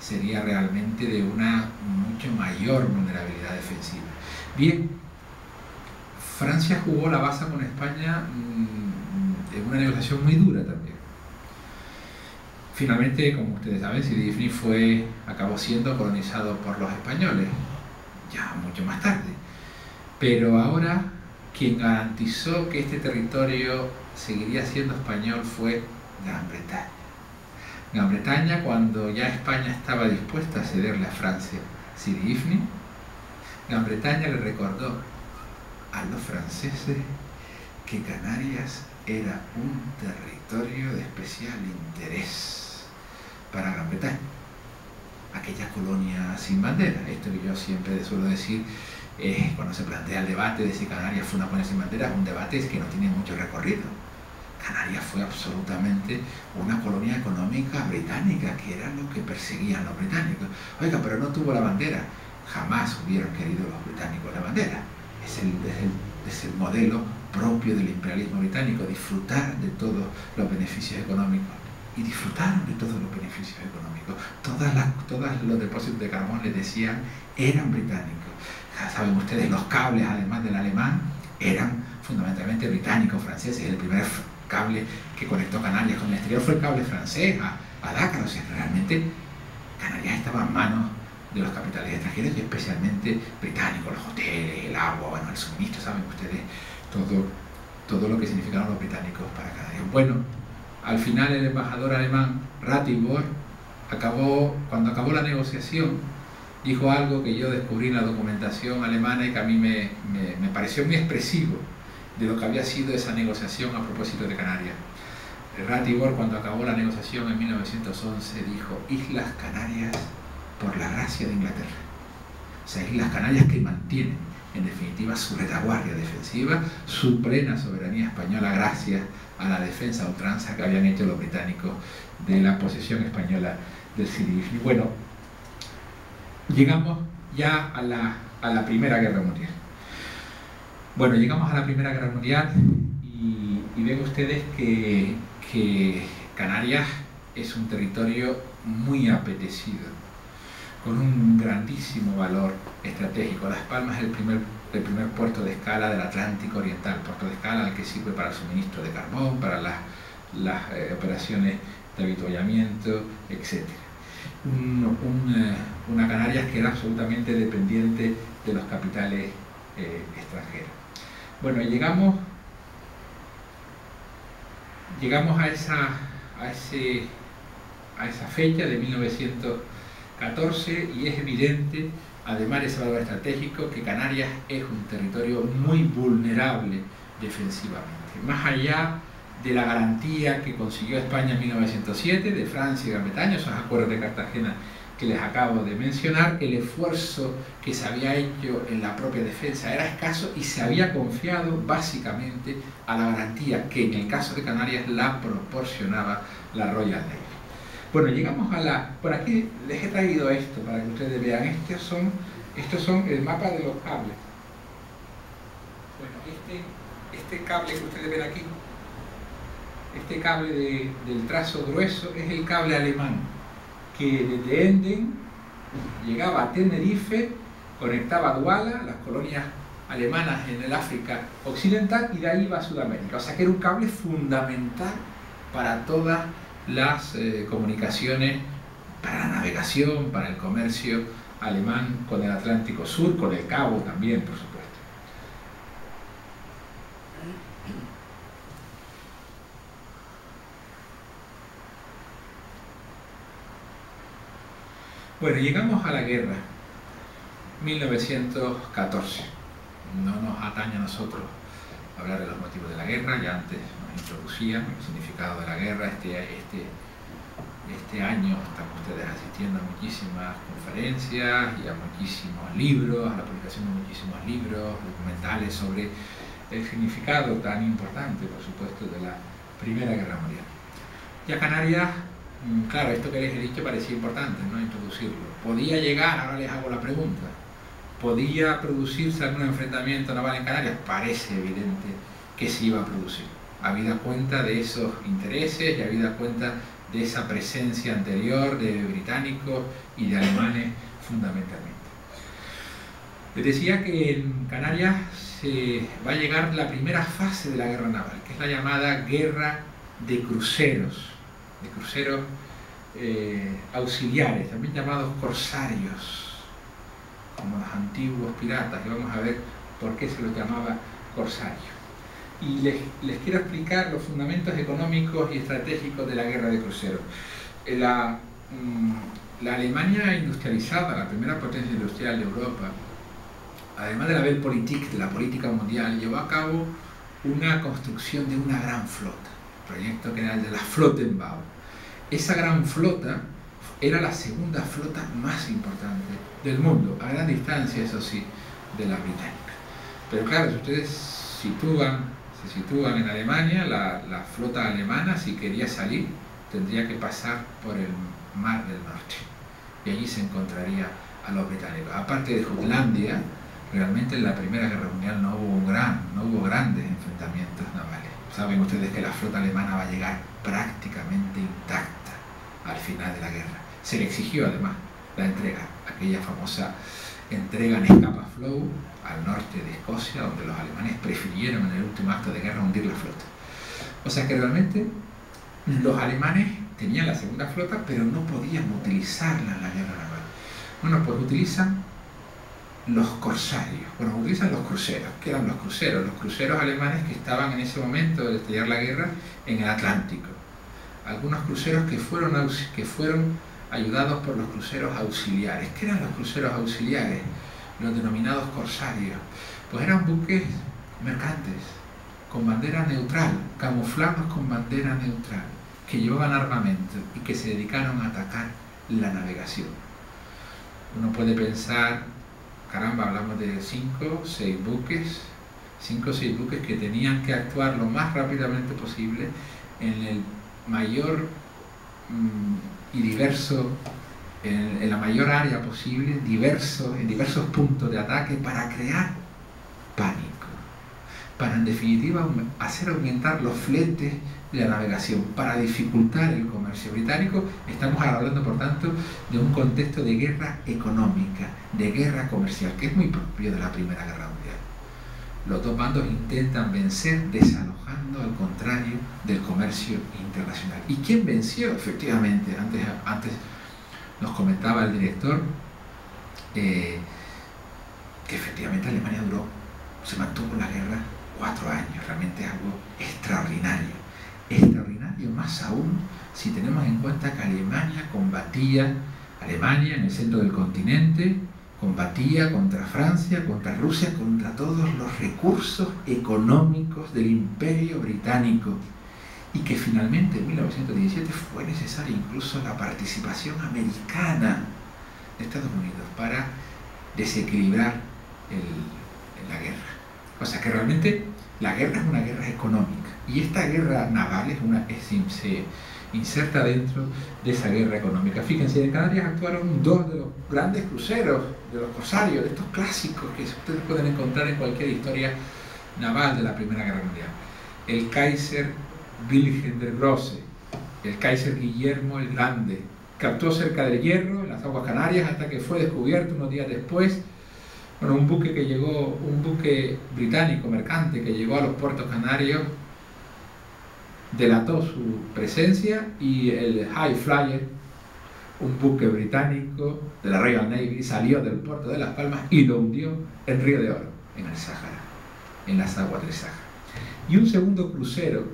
[SPEAKER 2] sería realmente de una mucho mayor vulnerabilidad defensiva. Bien, Francia jugó la base con España mm, una negociación muy dura también. Finalmente, como ustedes saben, Sidi fue, acabó siendo colonizado por los españoles, ya mucho más tarde. Pero ahora quien garantizó que este territorio seguiría siendo español fue Gran Bretaña. Gran Bretaña, cuando ya España estaba dispuesta a cederle a Francia Sidi Ifni, Gran Bretaña le recordó a los franceses que Canarias era un territorio de especial interés para Gran Bretaña, aquella colonia sin bandera. Esto que yo siempre suelo decir cuando se plantea el debate de si Canarias fue una colonia sin bandera, un debate que no tiene mucho recorrido. Canarias fue absolutamente una colonia económica británica, que era lo que perseguían los británicos. Oiga, pero no tuvo la bandera. Jamás hubieran querido los británicos la bandera. Es el, modelo propio del imperialismo británico, disfrutar de todos los beneficios económicos. Y disfrutaron de todos los beneficios económicos. Todas todos los depósitos de carbón, les decían, eran británicos. Ya saben ustedes, los cables, además del alemán, eran fundamentalmente británicos, franceses. El primer cable que conectó Canarias con el exterior fue el cable francés a, a Dakar. O sea, realmente Canarias estaba en manos de los capitales extranjeros y especialmente británicos, los hoteles, el agua, bueno, el suministro, saben ustedes todo, todo lo que significaron los británicos para Canarias. Bueno, al final el embajador alemán Ratibor acabó, cuando acabó la negociación, dijo algo que yo descubrí en la documentación alemana y que a mí me, me, pareció muy expresivo de lo que había sido esa negociación a propósito de Canarias. Ratibor, cuando acabó la negociación en 1911, dijo, Islas Canarias por la gracia de Inglaterra. O sea, Islas Canarias que mantienen en definitiva su retaguardia defensiva, su plena soberanía española gracias a la defensa ultranza que habían hecho los británicos de la posesión española del Siri. Y bueno, llegamos ya a la, a la, Primera Guerra Mundial. Bueno, llegamos a la Primera Guerra Mundial y, ven ustedes que, que Canarias es un territorio muy apetecido con un grandísimo valor estratégico. Las Palmas es el primer, el primer puerto de escala del Atlántico Oriental, puerto de escala al que sirve para el suministro de carbón, para las, las eh, operaciones de avituallamiento, etc. Eh, una Canarias que era absolutamente dependiente de los capitales eh, extranjeros. Bueno, llegamos, llegamos a, esa, a, ese, a esa fecha de 1900 14 y es evidente, además de ese valor estratégico, que Canarias es un territorio muy vulnerable defensivamente. Más allá de la garantía que consiguió España en 1907, de Francia y Gran Bretaña, esos acuerdos de Cartagena que les acabo de mencionar, el esfuerzo que se había hecho en la propia defensa era escaso y se había confiado básicamente a la garantía que en el caso de Canarias la proporcionaba la Royal Navy. Bueno, llegamos a la... Por aquí les he traído esto para que ustedes vean. Estos son, estos son el mapa de los cables. Bueno, este, este cable que ustedes ven aquí, este cable del trazo grueso es el cable alemán, que desde Enden llegaba a Tenerife, conectaba a Duala, las colonias alemanas en el África Occidental, y de ahí iba a Sudamérica. O sea que era un cable fundamental para toda las eh, comunicaciones para la navegación, para el comercio alemán con el Atlántico Sur, con el Cabo también, por supuesto. Bueno, llegamos a la guerra, 1914. No nos atañe a nosotros hablar de los motivos de la guerra, ya antes introducían el significado de la guerra. Este, este, este año están ustedes asistiendo a muchísimas conferencias y a muchísimos libros, a la publicación de muchísimos libros, documentales sobre el significado tan importante, por supuesto, de la Primera Guerra Mundial. Y a Canarias, claro, esto que les he dicho parecía importante, ¿no? Introducirlo. Podía llegar, ahora les hago la pregunta, ¿podía producirse algún enfrentamiento naval en Canarias? Parece evidente que se iba a producir habida cuenta de esos intereses y habida cuenta de esa presencia anterior de británicos y de alemanes fundamentalmente. Les decía que en Canarias se va a llegar la primera fase de la guerra naval, que es la llamada guerra de cruceros, de cruceros eh, auxiliares, también llamados corsarios, como los antiguos piratas, y vamos a ver por qué se los llamaba corsario. Y les, les quiero explicar los fundamentos económicos y estratégicos de la guerra de cruceros. Eh, la, mm, la Alemania industrializada, la primera potencia industrial de Europa, además de la Weltpolitik, de la política mundial, llevó a cabo una construcción de una gran flota, proyecto que era el de la Flottenbau. Esa gran flota era la segunda flota más importante del mundo, a gran distancia, eso sí, de la británica. Pero claro, si ustedes sitúan, se sitúan en Alemania, la, la flota alemana, si quería salir, tendría que pasar por el Mar del Norte. Y allí se encontraría a los británicos. Aparte de Jutlandia, realmente en la Primera Guerra Mundial no hubo, gran, no hubo grandes enfrentamientos navales. Saben ustedes que la flota alemana va a llegar prácticamente intacta al final de la guerra. Se le exigió además la entrega, aquella famosa entrega en Scapa Flow al norte de Escocia, donde los alemanes prefirieron en el último acto de guerra hundir la flota. O sea que realmente los alemanes tenían la segunda flota, pero no podían utilizarla en la guerra naval. Bueno, pues utilizan los corsarios, utilizan los cruceros. ¿Qué eran los cruceros? Los cruceros alemanes que estaban en ese momento de estallar la guerra en el Atlántico. Algunos cruceros que fueron, que fueron ayudados por los cruceros auxiliares. ¿Qué eran los cruceros auxiliares? Los denominados corsarios. Pues eran buques mercantes, con bandera neutral, camuflados con bandera neutral, que llevaban armamento y que se dedicaron a atacar la navegación. Uno puede pensar caramba, hablamos de cinco, seis buques, cinco o seis buques que tenían que actuar lo más rápidamente posible en el mayor mm, y diverso, en, la mayor área posible, diverso, en diversos puntos de ataque para crear pánico, para en definitiva hacer aumentar los fletes la navegación, para dificultar el comercio británico. Estamos hablando, por tanto, de un contexto de guerra económica, de guerra comercial, que es muy propio de la Primera Guerra Mundial. Los dos bandos intentan vencer desalojando al contrario del comercio internacional. ¿Y quién venció? Efectivamente, antes, antes nos comentaba el director eh, que efectivamente Alemania duró, se mantuvo en la guerra cuatro años, realmente algo extraordinario extraordinario más aún si tenemos en cuenta que Alemania combatía, Alemania en el centro del continente, combatía contra Francia, contra Rusia, contra todos los recursos económicos del imperio británico y que finalmente en 1917 fue necesaria incluso la participación americana de Estados Unidos para desequilibrar la guerra. O sea que realmente la guerra es una guerra económica y esta guerra naval es una, se inserta dentro de esa guerra económica. Fíjense, en Canarias actuaron dos de los grandes cruceros, de los corsarios, de estos clásicos que ustedes pueden encontrar en cualquier historia naval de la Primera Guerra Mundial. El Kaiser Wilhelm der Grosse, el Kaiser Guillermo el Grande, actuó cerca del Hierro, en las aguas canarias, hasta que fue descubierto unos días después bueno, un buque que llegó, un buque británico mercante que llegó a los puertos canarios delató su presencia y el High Flyer, un buque británico de la Royal Navy, salió del puerto de Las Palmas y lo hundió en Río de Oro, en el Sáhara, en las aguas del Sáhara. Y un segundo crucero,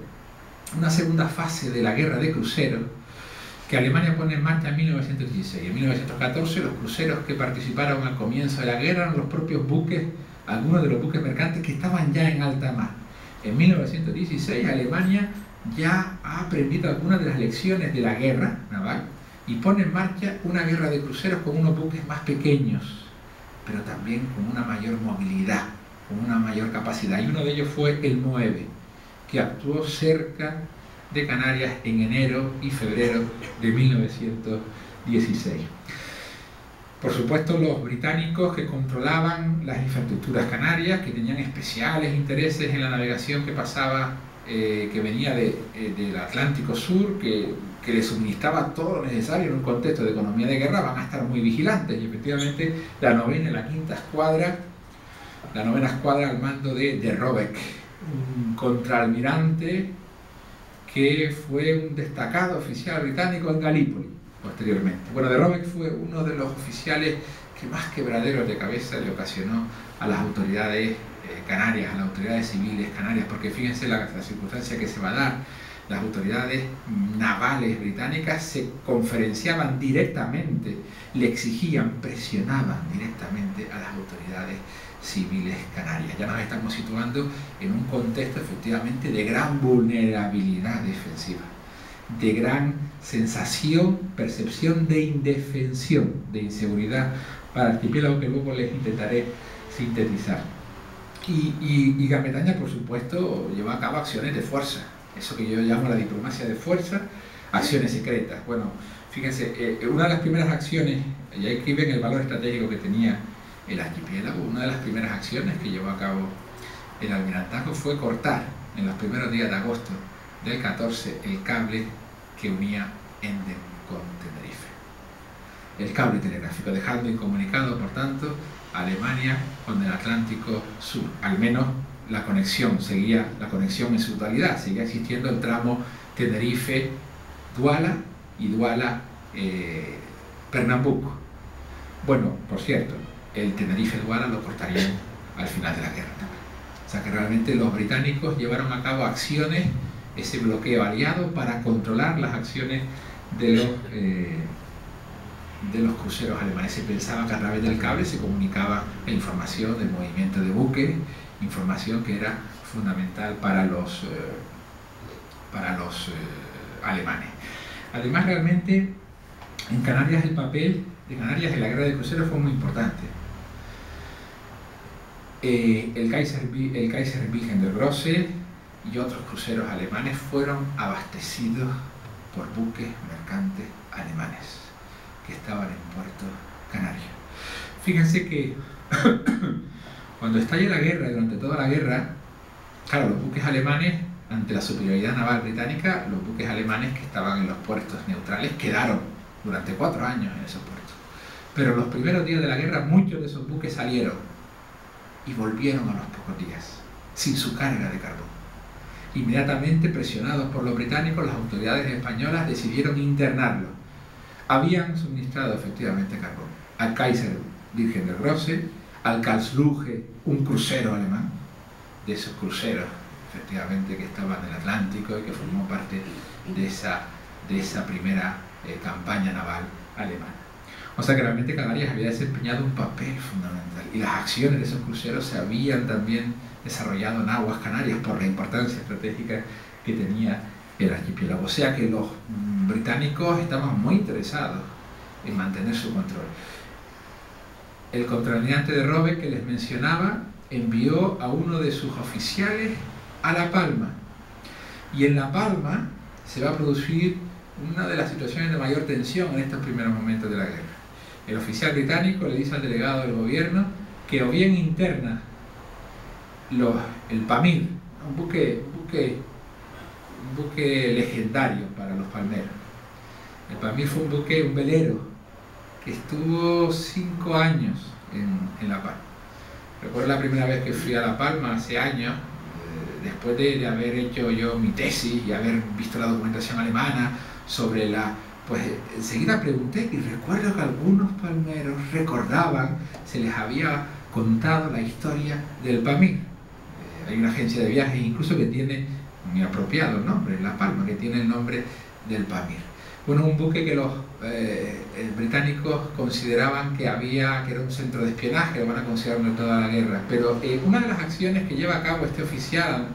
[SPEAKER 2] una segunda fase de la guerra de cruceros, que Alemania pone en marcha en 1916. En 1914 los cruceros que participaron al comienzo de la guerra eran los propios buques, algunos de los buques mercantes que estaban ya en alta mar. En 1916 Alemania ya ha aprendido algunas de las lecciones de la guerra naval y pone en marcha una guerra de cruceros con unos buques más pequeños, pero también con una mayor movilidad, con una mayor capacidad. Y uno de ellos fue el 9, que actuó cerca de Canarias en enero y febrero de 1916. Por supuesto, los británicos que controlaban las infraestructuras canarias, que tenían especiales intereses en la navegación que pasaba eh, que venía de, eh, del Atlántico Sur, que, que le suministraba todo lo necesario en un contexto de economía de guerra, van a estar muy vigilantes. Y efectivamente la novena y la quinta escuadra la novena escuadra al mando de, de Robeck, un contraalmirante que fue un destacado oficial británico en Galípoli posteriormente. Bueno, de Robeck fue uno de los oficiales que más quebraderos de cabeza le ocasionó a las autoridades canarias, a las autoridades civiles canarias, porque fíjense la, la circunstancia que se va a dar las autoridades navales británicas se conferenciaban directamente, le exigían, presionaban directamente a las autoridades civiles canarias. Ya nos estamos situando en un contexto efectivamente de gran vulnerabilidad defensiva, de gran sensación, percepción de indefensión, de inseguridad para el archipiélago que luego les intentaré sintetizar. Y, y, y Gran Bretaña, por supuesto, lleva a cabo acciones de fuerza, eso que yo llamo la diplomacia de fuerza, acciones secretas. Bueno, fíjense, eh, una de las primeras acciones, y aquí ven el valor estratégico que tenía el archipiélago, una de las primeras acciones que llevó a cabo el almirantazgo fue cortar en los primeros días de agosto del 14 el cable que unía Enden con Tenerife. El cable telegráfico, dejando incomunicado, por tanto, Alemania con el Atlántico Sur, al menos la conexión, seguía la conexión en su totalidad, seguía existiendo el tramo Tenerife-Duala y Duala-Pernambuco. Eh, bueno, por cierto, el Tenerife-Duala lo cortarían al final de la guerra. O sea que realmente los británicos llevaron a cabo acciones, ese bloqueo aliado, para controlar las acciones de los, eh, de los cruceros alemanes. Se pensaba que a través del cable se comunicaba la información del movimiento de buques información que era fundamental para los, eh, para los eh, alemanes. Además, realmente, en Canarias el papel de Canarias en la guerra de cruceros fue muy importante. Eh, el, Kaiser, el Kaiser Wilhelm der y otros cruceros alemanes fueron abastecidos por buques mercantes alemanes que estaban en Puerto Canario. Fíjense que Cuando estalla la guerra, durante toda la guerra, claro, los buques alemanes, ante la superioridad naval británica, los buques alemanes que estaban en los puertos neutrales quedaron durante cuatro años en esos puertos. Pero los primeros días de la guerra, muchos de esos buques salieron y volvieron a los pocos días, sin su carga de carbón. Inmediatamente presionados por los británicos, las autoridades españolas decidieron internarlo. Habían suministrado efectivamente carbón al Kaiser Virgen de Grosse, al Karlsruhe, un crucero alemán, de esos cruceros efectivamente que estaban en el Atlántico y que formó parte de esa, de esa primera eh, campaña naval alemana. O sea que realmente Canarias había desempeñado un papel fundamental y las acciones de esos cruceros se habían también desarrollado en aguas canarias por la importancia estratégica que tenía el archipiélago. O sea que los británicos estaban muy interesados en mantener su control. El contraalmirante de Robe que les mencionaba envió a uno de sus oficiales a La Palma. Y en La Palma se va a producir una de las situaciones de mayor tensión en estos primeros momentos de la guerra. El oficial británico le dice al delegado del gobierno que o bien interna el Pamir, buque, un buque, un buque legendario para los palmeros. El Pamir fue un buque, un velero que estuvo cinco años en, La Palma. Recuerdo la primera vez que fui a La Palma hace años, eh, después de, haber hecho yo mi tesis y haber visto la documentación alemana sobre la... Pues enseguida pregunté y recuerdo que algunos palmeros recordaban, se les había contado la historia del Pamir. Eh, hay una agencia de viajes incluso que tiene muy apropiado nombre, La Palma, que tiene el nombre del Pamir. Bueno, un buque que los eh, eh, británicos consideraban que había, que era un centro de espionaje, lo van a considerar en toda la guerra. Pero eh, una de las acciones que lleva a cabo este oficial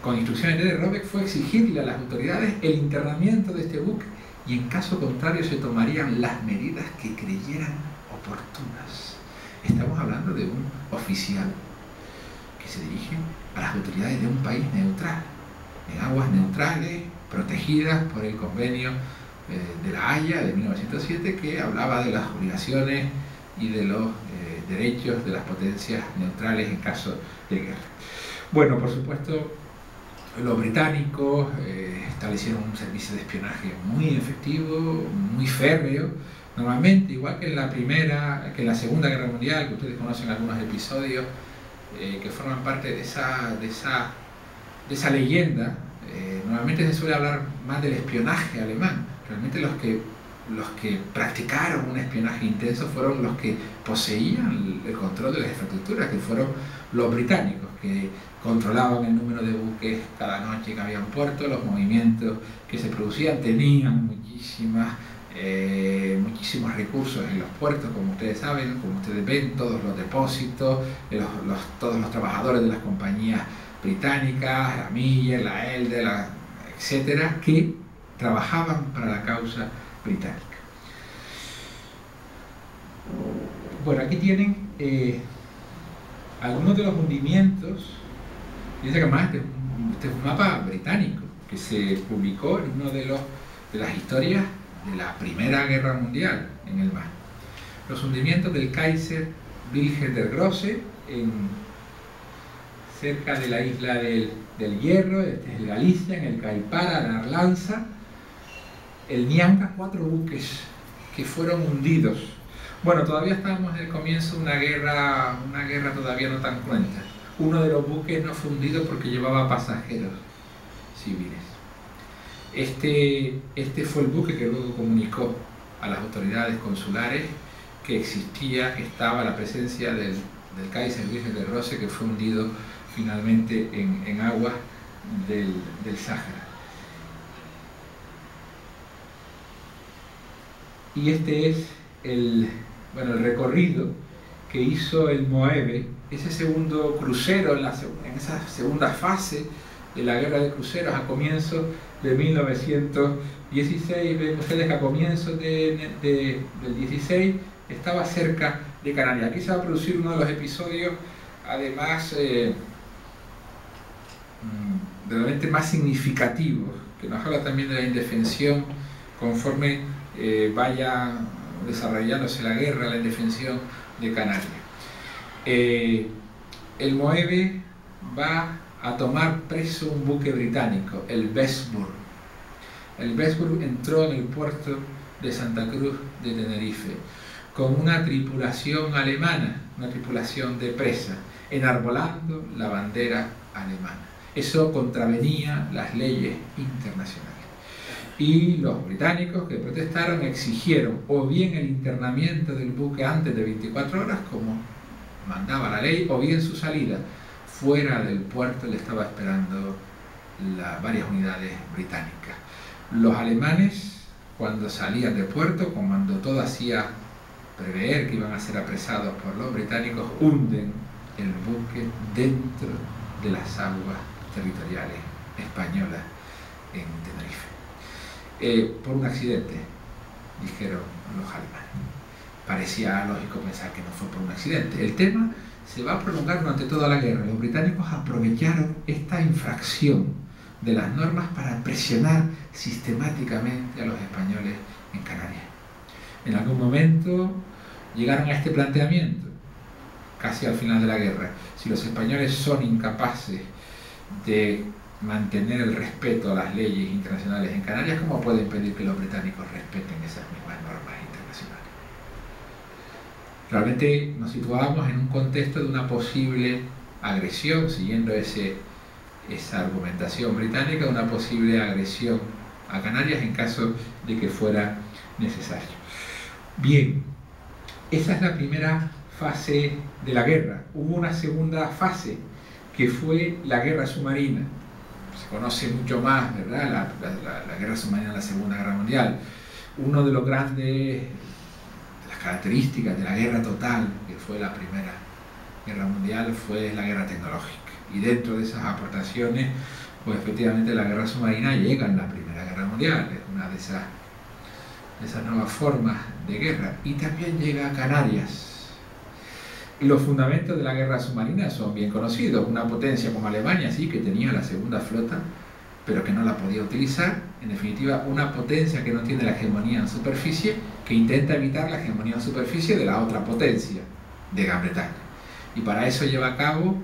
[SPEAKER 2] con instrucciones de Robeck fue exigirle a las autoridades el internamiento de este buque y en caso contrario se tomarían las medidas que creyeran oportunas. Estamos hablando de un oficial que se dirige a las autoridades de un país neutral, en aguas neutrales, protegidas por el convenio eh, de la Haya de 1907 que hablaba de las obligaciones y de los eh, derechos de las potencias neutrales en caso de guerra. Bueno, por supuesto, los británicos eh, establecieron un servicio de espionaje muy efectivo, muy férreo, Normalmente, igual que en la primera, que en la segunda guerra mundial, que ustedes conocen algunos episodios que forman parte de esa, de esa, de esa leyenda, eh, normalmente se suele hablar más del espionaje alemán. Realmente los que, los que practicaron un espionaje intenso fueron los que poseían el control de las infraestructuras, que fueron los británicos, que controlaban el número de buques cada noche que había en puerto, los movimientos que se producían, tenían muchísimas eh, muchísimos recursos en los puertos, como ustedes saben, como ustedes ven, todos los depósitos, eh, todos los trabajadores de las compañías británicas, la Miller, la Elde, etcétera, que trabajaban para la causa británica. Bueno, aquí tienen eh, algunos de los hundimientos. Dice que más este, este es un mapa británico que se publicó en una de, los, de las historias de la Primera Guerra Mundial en el mar. Los hundimientos del Kaiser Wilhelm der Grosse en, cerca de la isla del, Hierro, este es el Galicia, en el Caipara, la Arlanza, el Nianga, cuatro buques que fueron hundidos. Bueno, todavía estábamos en el comienzo de una guerra, una guerra todavía no tan cruenta. Uno de los buques no fue hundido porque llevaba pasajeros civiles. Este, este fue el buque que luego comunicó a las autoridades consulares que existía, que estaba la presencia del, del Kaiser Virgen de Rose que fue hundido finalmente en, en aguas del, del. Y este es el, bueno, el recorrido que hizo el Moebe, ese segundo crucero en, la, en esa segunda fase de la guerra de cruceros a comienzos de 1916. Ven ustedes que a comienzos de, del 16 estaba cerca de Canarias. Aquí se va a producir uno de los episodios, además, eh, realmente más significativos, que nos habla también de la indefensión conforme eh, vaya desarrollándose la guerra, la indefensión de Canarias. Eh, el Moeve va a tomar preso un buque británico, el Besburg. El Besburg entró en el puerto de Santa Cruz de Tenerife con una tripulación alemana, una tripulación de presa, enarbolando la bandera alemana. Eso contravenía las leyes internacionales. Y los británicos que protestaron exigieron o bien el internamiento del buque antes de 24 horas, como mandaba la ley, o bien su salida fuera del puerto le estaba esperando varias unidades británicas. Los alemanes, cuando salían del puerto, cuando todo hacía prever que iban a ser apresados por los británicos, hunden el buque dentro de las aguas territoriales españolas en Tenerife. Eh, por un accidente, dijeron los alemanes. Parecía lógico pensar que no fue por un accidente. El tema se va a prolongar durante toda la guerra. Los británicos aprovecharon esta infracción de las normas para presionar sistemáticamente a los españoles en Canarias. En algún momento llegaron a este planteamiento, casi al final de la guerra. Si los españoles son incapaces de mantener el respeto a las leyes internacionales en Canarias, ¿cómo pueden pedir que los británicos respeten esas mismas normas internacionales? Realmente nos situábamos en un contexto de una posible agresión, siguiendo ese, esa argumentación británica, una posible agresión a Canarias en caso de que fuera necesario. Bien, esa es la primera fase de la guerra. Hubo una segunda fase que fue la guerra submarina. Se conoce mucho más, ¿verdad? La, guerra submarina en la Segunda Guerra Mundial. Uno de los grandes características de la guerra total, que fue la Primera Guerra Mundial, fue la guerra tecnológica. Y dentro de esas aportaciones, pues efectivamente la guerra submarina llega en la Primera Guerra Mundial, es una de esas, de esas nuevas formas de guerra. Y también llega a Canarias. Y los fundamentos de la guerra submarina son bien conocidos. Una potencia como Alemania, sí, que tenía la segunda flota, pero que no la podía utilizar. En definitiva, una potencia que no tiene la hegemonía en superficie, que intenta evitar la hegemonía en superficie de la otra potencia, de Gran Bretaña. Y para eso lleva a cabo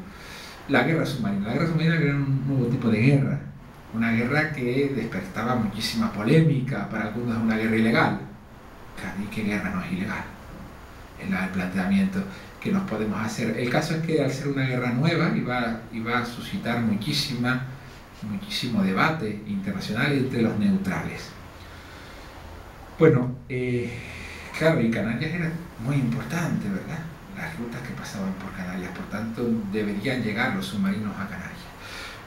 [SPEAKER 2] la guerra submarina. La guerra submarina era un nuevo tipo de guerra, una guerra que despertaba muchísima polémica, para algunos una guerra ilegal. ¿y qué guerra no es ilegal? Es el planteamiento que nos podemos hacer. El caso es que al ser una guerra nueva iba, iba a suscitar muchísima, muchísimo debate internacional entre los neutrales. Bueno, eh, claro, y Canarias era muy importante, ¿verdad? Las rutas que pasaban por Canarias, por tanto deberían llegar los submarinos a Canarias.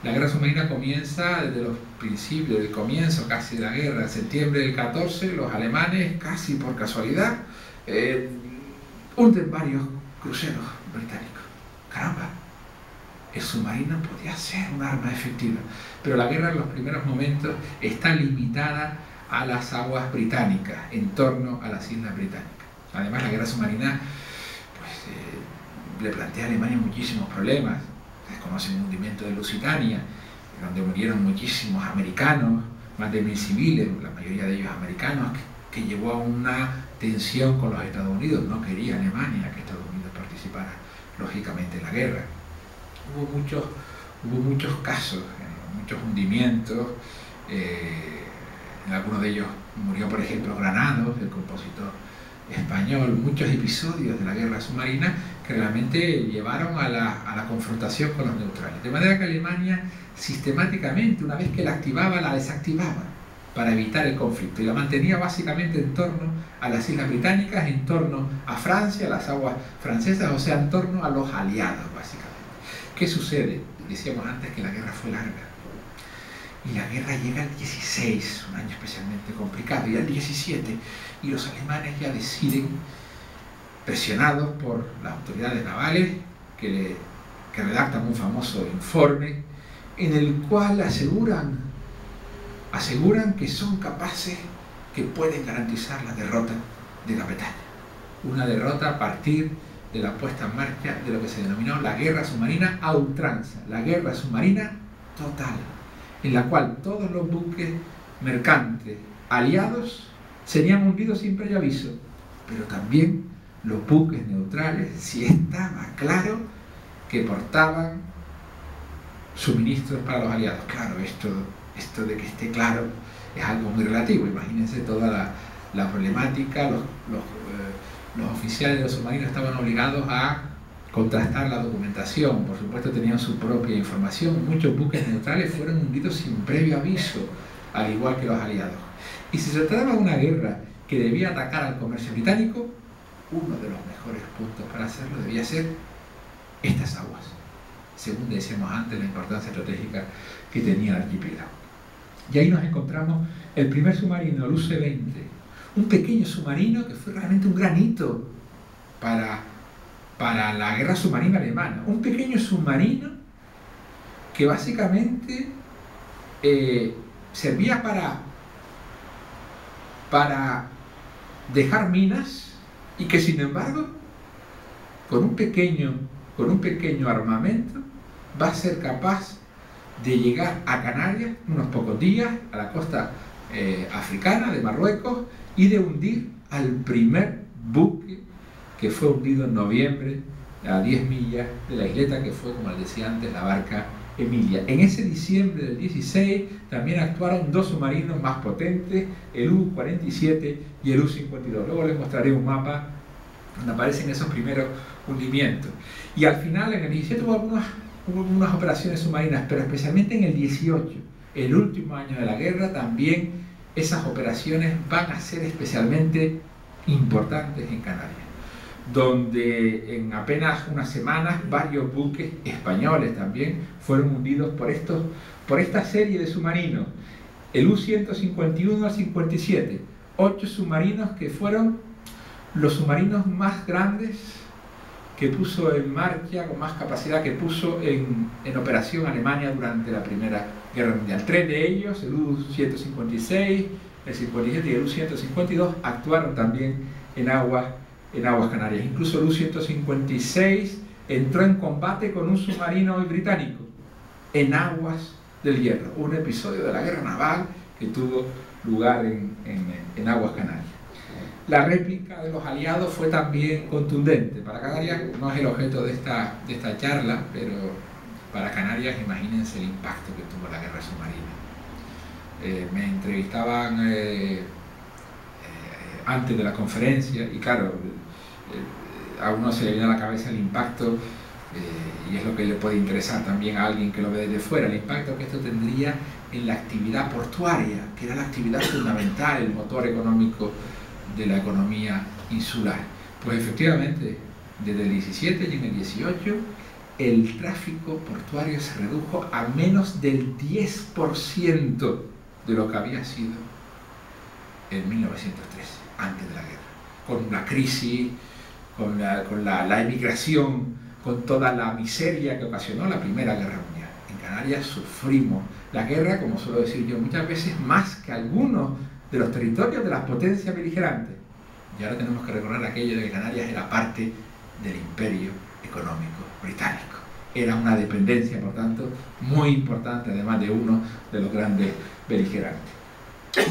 [SPEAKER 2] La guerra submarina comienza desde los principios, del comienzo casi de la guerra, en septiembre del 14, los alemanes, casi por casualidad, eh, hunden varios cruceros británicos. Caramba, el submarino podía ser un arma efectiva, pero la guerra en los primeros momentos está limitada a las aguas británicas, en torno a las islas británicas. Además, la guerra submarina pues, eh, le plantea a Alemania muchísimos problemas conocen el hundimiento de Lusitania, donde murieron muchísimos americanos, más de mil civiles, la mayoría de ellos americanos, que, llevó a una tensión con los Estados Unidos. No quería Alemania que Estados Participara, lógicamente, en la guerra. Hubo muchos, hubo muchos casos, eh, muchos hundimientos. Eh, en algunos de ellos murió, por ejemplo, Granados, el compositor español, muchos episodios de la guerra submarina que realmente llevaron a la, confrontación con los neutrales. De manera que Alemania sistemáticamente, una vez que la activaba, la desactivaba para evitar el conflicto y la mantenía básicamente en torno a las Islas Británicas, en torno a Francia, a las aguas francesas, o sea, en torno a los aliados, básicamente. ¿Qué sucede? Decíamos antes que la guerra fue larga. Y la guerra llega al 16, un año especialmente complicado, y al 17, y los alemanes ya deciden presionados por las autoridades navales que, redactan un famoso informe en el cual aseguran, aseguran que son capaces, que pueden garantizar la derrota de la Bretaña. Una derrota a partir de la puesta en marcha de lo que se denominó la guerra submarina a ultranza, la guerra submarina total, en la cual todos los buques mercantes aliados serían hundidos sin previo aviso, pero también los buques neutrales si estaba claro que portaban suministros para los aliados. Claro, esto, esto de que esté claro es algo muy relativo. Imagínense toda la, problemática, los, eh, los, oficiales de los submarinos estaban obligados a contrastar la documentación, por supuesto tenían su propia información. Muchos buques neutrales fueron hundidos sin previo aviso, al igual que los aliados. Y si se trataba de una guerra que debía atacar al comercio británico, uno de los mejores puntos para hacerlo debía ser estas aguas, según decíamos antes la importancia estratégica que tenía el archipiélago. Y ahí nos encontramos el primer submarino, el UC-20, un pequeño submarino que fue realmente un granito para, para la guerra submarina alemana, un pequeño submarino que básicamente eh, servía para, para dejar minas y que sin embargo, con un pequeño, con un pequeño armamento, va a ser capaz de llegar a Canarias unos pocos días, a la costa eh, africana de Marruecos, y de hundir al primer buque que fue hundido en noviembre a 10 millas de la isleta que fue, como les decía antes, la barca Emilia. En ese diciembre del 16 también actuaron dos submarinos más potentes, el U-47 y el U-52. Luego les mostraré un mapa donde aparecen esos primeros hundimientos. Y al final, en el 17 hubo algunas, hubo operaciones submarinas, pero especialmente en el 18, el último año de la guerra, también esas operaciones van a ser especialmente importantes en Canarias donde en apenas unas semanas varios buques españoles también fueron hundidos por, estos, por esta serie de submarinos, el U-151 al 57, ocho submarinos que fueron los submarinos más grandes que puso en marcha, con más capacidad que puso en, en operación Alemania durante la Primera Guerra Mundial. Tres de ellos, el U-156, el 57 y el U-152, actuaron también en aguas en aguas canarias. Incluso el U-156 entró en combate con un submarino británico en aguas del Hierro, un episodio de la guerra naval que tuvo lugar en, aguas canarias. La réplica de los aliados fue también contundente. Para Canarias no es el objeto de esta, de esta charla, pero para Canarias imagínense el impacto que tuvo la guerra submarina. Eh, me entrevistaban eh, antes de la conferencia, y claro, eh, a uno se le viene a la cabeza el impacto, y es lo que le puede interesar también a alguien que lo ve desde fuera, el impacto que esto tendría en la actividad portuaria, que era la actividad fundamental, el motor económico de la economía insular. Pues efectivamente, desde el 17 y en el 18, el tráfico portuario se redujo a menos del 10% de lo que había sido en 1913, antes de la guerra. Con la crisis, con la, con la, la emigración, con toda la miseria que ocasionó la Primera Guerra Mundial. En Canarias sufrimos la guerra, como suelo decir yo muchas veces, más que algunos de los territorios de las potencias beligerantes. Y ahora tenemos que recordar aquello de que Canarias era parte del imperio económico británico. Era una dependencia, por tanto, muy importante, además de uno de los grandes beligerantes.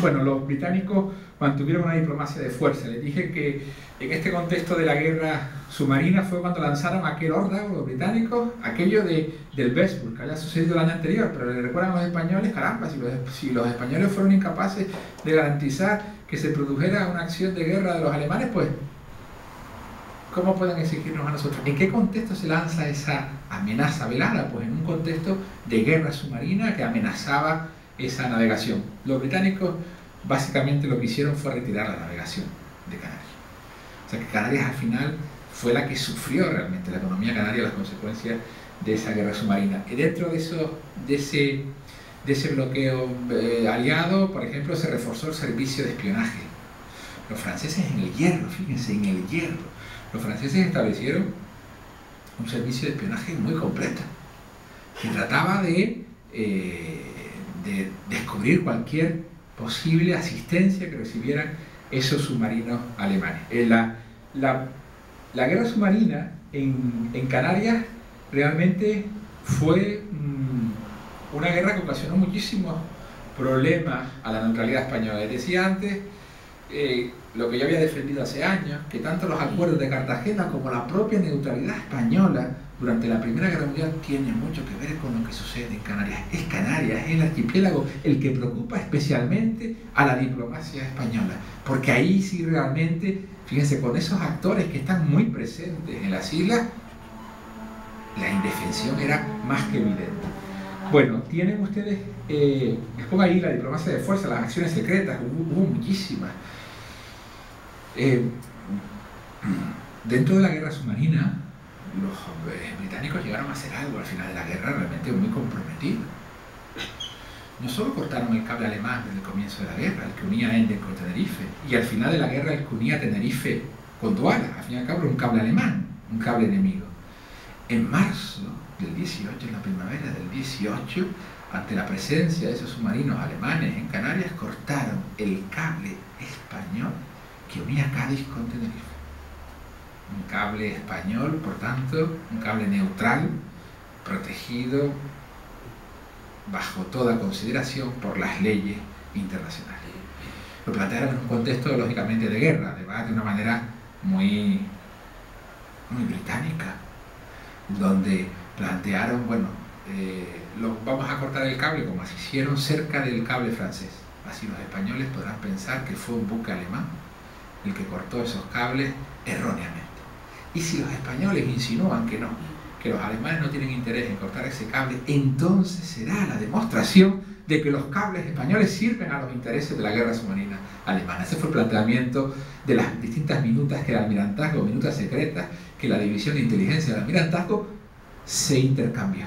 [SPEAKER 2] Bueno, los británicos mantuvieron una diplomacia de fuerza. Les dije que en este contexto de la guerra submarina fue cuando lanzaron aquel órdago los británicos, aquello de, del Bestburg, que había sucedido el año anterior, pero le recuerdan a los españoles, caramba, si los, si los españoles fueron incapaces de garantizar que se produjera una acción de guerra de los alemanes, pues ¿cómo pueden exigirnos a nosotros? ¿En qué contexto se lanza esa amenaza velada? Pues en un contexto de guerra submarina que amenazaba esa navegación. Los británicos básicamente lo que hicieron fue retirar la navegación de Canarias. O sea que Canarias al final fue la que sufrió realmente la economía canaria las consecuencias de esa guerra submarina. Y dentro de, eso, de, ese, de ese bloqueo eh, aliado, por ejemplo, se reforzó el servicio de espionaje. Los franceses en el hierro, fíjense, en el hierro. Los franceses establecieron un servicio de espionaje muy completo, que trataba de, eh, de descubrir cualquier posible asistencia que recibieran esos submarinos alemanes. Eh, la, la, la guerra submarina en, en, Canarias realmente fue mm, una guerra que ocasionó muchísimos problemas a la neutralidad española. Les decía antes eh, lo que yo había defendido hace años, que tanto los acuerdos de Cartagena como la propia neutralidad española durante la Primera Guerra Mundial tiene mucho que ver con lo que sucede en Canarias. Es Canarias, es el archipiélago el que preocupa especialmente a la diplomacia española, porque ahí sí realmente, fíjense, con esos actores que están muy presentes en las islas, la indefensión era más que evidente. Bueno, tienen ustedes, eh, les pongo ahí la diplomacia de fuerza, las acciones secretas, hubo, muchísimas. Eh, dentro de la guerra submarina, los eh, británicos llegaron a hacer algo al final de la guerra realmente muy comprometido. No solo cortaron el cable alemán desde el comienzo de la guerra, el que unía Enden con Tenerife, y al final de la guerra el que unía Tenerife con Douala, al fin y al cabo un cable alemán, un cable enemigo. En marzo del 18, en la primavera del 18, ante la presencia de esos submarinos alemanes en Canarias, cortaron el cable español que unía Cádiz con Tenerife un cable español, por tanto, un cable neutral, protegido bajo toda consideración por las leyes internacionales. Lo plantearon en un contexto, lógicamente, de guerra, de una manera muy, muy británica, donde plantearon, bueno, eh, vamos a cortar el cable como se hicieron cerca del cable francés. Así los españoles podrán pensar que fue un buque alemán el que cortó esos cables erróneamente. Y si los españoles insinúan que no, que los alemanes no tienen interés en cortar ese cable, entonces será la demostración de que los cables españoles sirven a los intereses de la guerra submarina alemana. Ese fue el planteamiento de las distintas minutas que el almirantazgo, minutas secretas, que la división de inteligencia del almirantazgo se intercambió.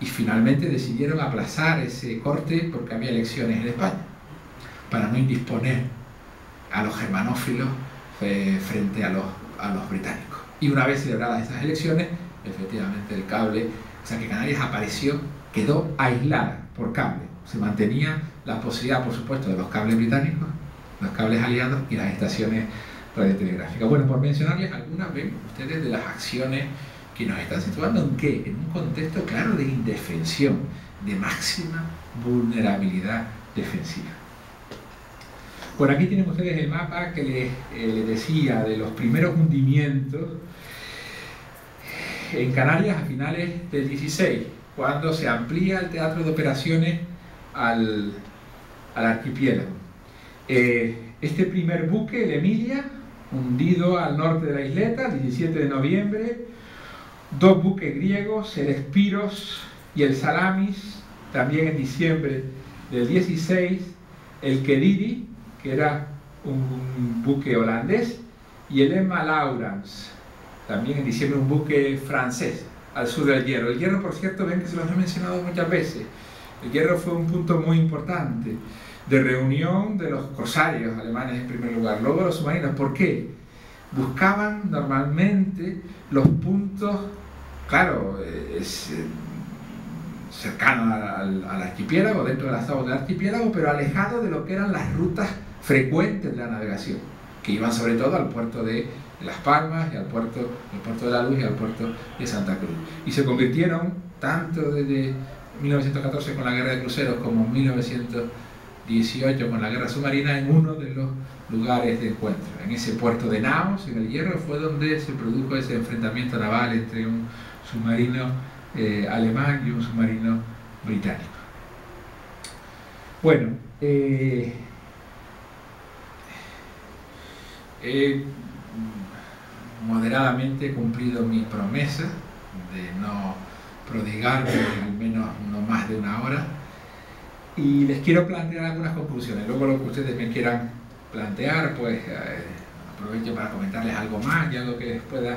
[SPEAKER 2] Y finalmente decidieron aplazar ese corte porque había elecciones en España, para no indisponer a los germanófilos eh, frente a los, a los británicos. Y una vez celebradas esas elecciones, efectivamente el cable, o sea que Canarias apareció, quedó aislada por cable. Se mantenía la posibilidad, por supuesto, de los cables británicos, los cables aliados y las estaciones radiotelegráficas. Bueno, por mencionarles algunas, ven ustedes de las acciones que nos están situando en qué? En un contexto claro de indefensión, de máxima vulnerabilidad defensiva. Por aquí tienen ustedes el mapa que les, eh, les decía de los primeros hundimientos en Canarias a finales del 16, cuando se amplía el teatro de operaciones al, al archipiélago. Eh, este primer buque, el Emilia, hundido al norte de la isleta, el 17 de noviembre, dos buques griegos, el Espiros y el Salamis, también en diciembre del 16, el Kediri, que era un buque holandés, y el Emma Laurens, también en diciembre un buque francés al sur del Hierro. El Hierro, por cierto, ven que se los he mencionado muchas veces. El Hierro fue un punto muy importante de reunión de los corsarios alemanes en primer lugar, luego los submarinos. ¿Por qué? Buscaban normalmente los puntos, claro, es, eh, cercano al, archipiélago, dentro de las aguas del archipiélago, pero alejado de lo que eran las rutas frecuentes de la navegación, que iban sobre todo al puerto de Las Palmas y al puerto, el puerto de la Luz y al puerto de Santa Cruz. Y se convirtieron, tanto desde 1914 con la guerra de cruceros como en 1918 con la guerra submarina, en uno de los lugares de encuentro. En ese puerto de Naos, en el Hierro, fue donde se produjo ese enfrentamiento naval entre un submarino eh, alemán y un submarino británico. Bueno, eh, he moderadamente cumplido mi promesa de no prodigarme al menos no más de una hora y les quiero plantear algunas conclusiones. Luego lo que ustedes me quieran plantear, pues eh, aprovecho para comentarles algo más y algo que les pueda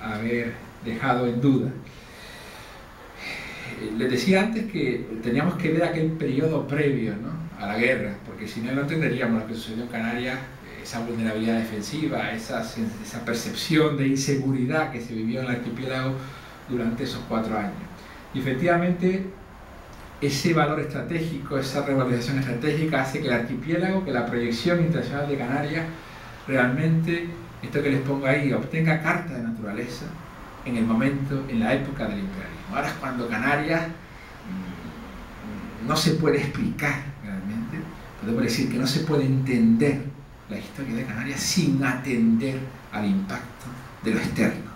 [SPEAKER 2] haber dejado en duda. Eh, les decía antes que teníamos que ver aquel periodo previo a la guerra, porque si no, no entenderíamos lo que sucedió en Canarias, esa vulnerabilidad defensiva, esa, esa percepción de inseguridad que se vivió en el archipiélago durante esos cuatro años. Y efectivamente, ese valor estratégico, esa revalorización estratégica hace que el archipiélago, que la proyección internacional de Canarias, realmente, esto que les pongo ahí, obtenga carta de naturaleza en el momento, en la época del imperialismo. Ahora es cuando Canarias mm, no se puede explicar realmente, podemos decir que no se puede entender la historia de Canarias sin atender al impacto de lo externo.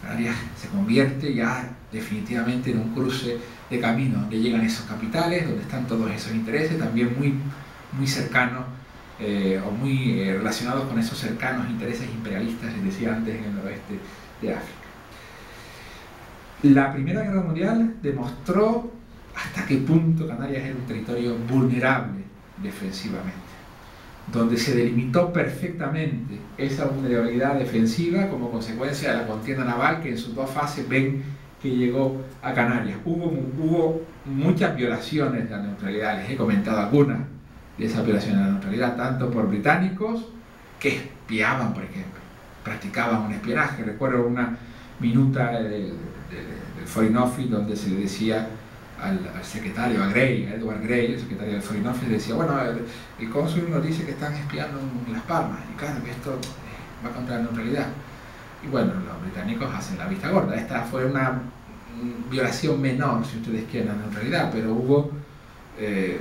[SPEAKER 2] Canarias se convierte ya definitivamente en un cruce de camino donde llegan esos capitales, donde están todos esos intereses, también muy, muy cercanos eh, o muy eh, relacionados con esos cercanos intereses imperialistas, les decía antes, en el oeste de África. La Primera Guerra Mundial demostró hasta qué punto Canarias era un territorio vulnerable defensivamente, donde se delimitó perfectamente esa vulnerabilidad defensiva como consecuencia de la contienda naval que en sus dos fases ven que llegó a Canarias. Hubo, hubo muchas violaciones de la neutralidad, les he comentado algunas de esas violaciones de la neutralidad, tanto por británicos que espiaban, por ejemplo, practicaban un espionaje. Recuerdo una minuta del, Foreign Office donde se decía al, secretario, a Gray, a Edward Gray, el secretario del Foreign Office, le decía, bueno, el, cónsul nos dice que están espiando en Las Palmas, y claro que esto va contra la neutralidad. Y bueno, los británicos hacen la vista gorda. Esta fue una violación menor, si ustedes quieren, la neutralidad, pero hubo, eh,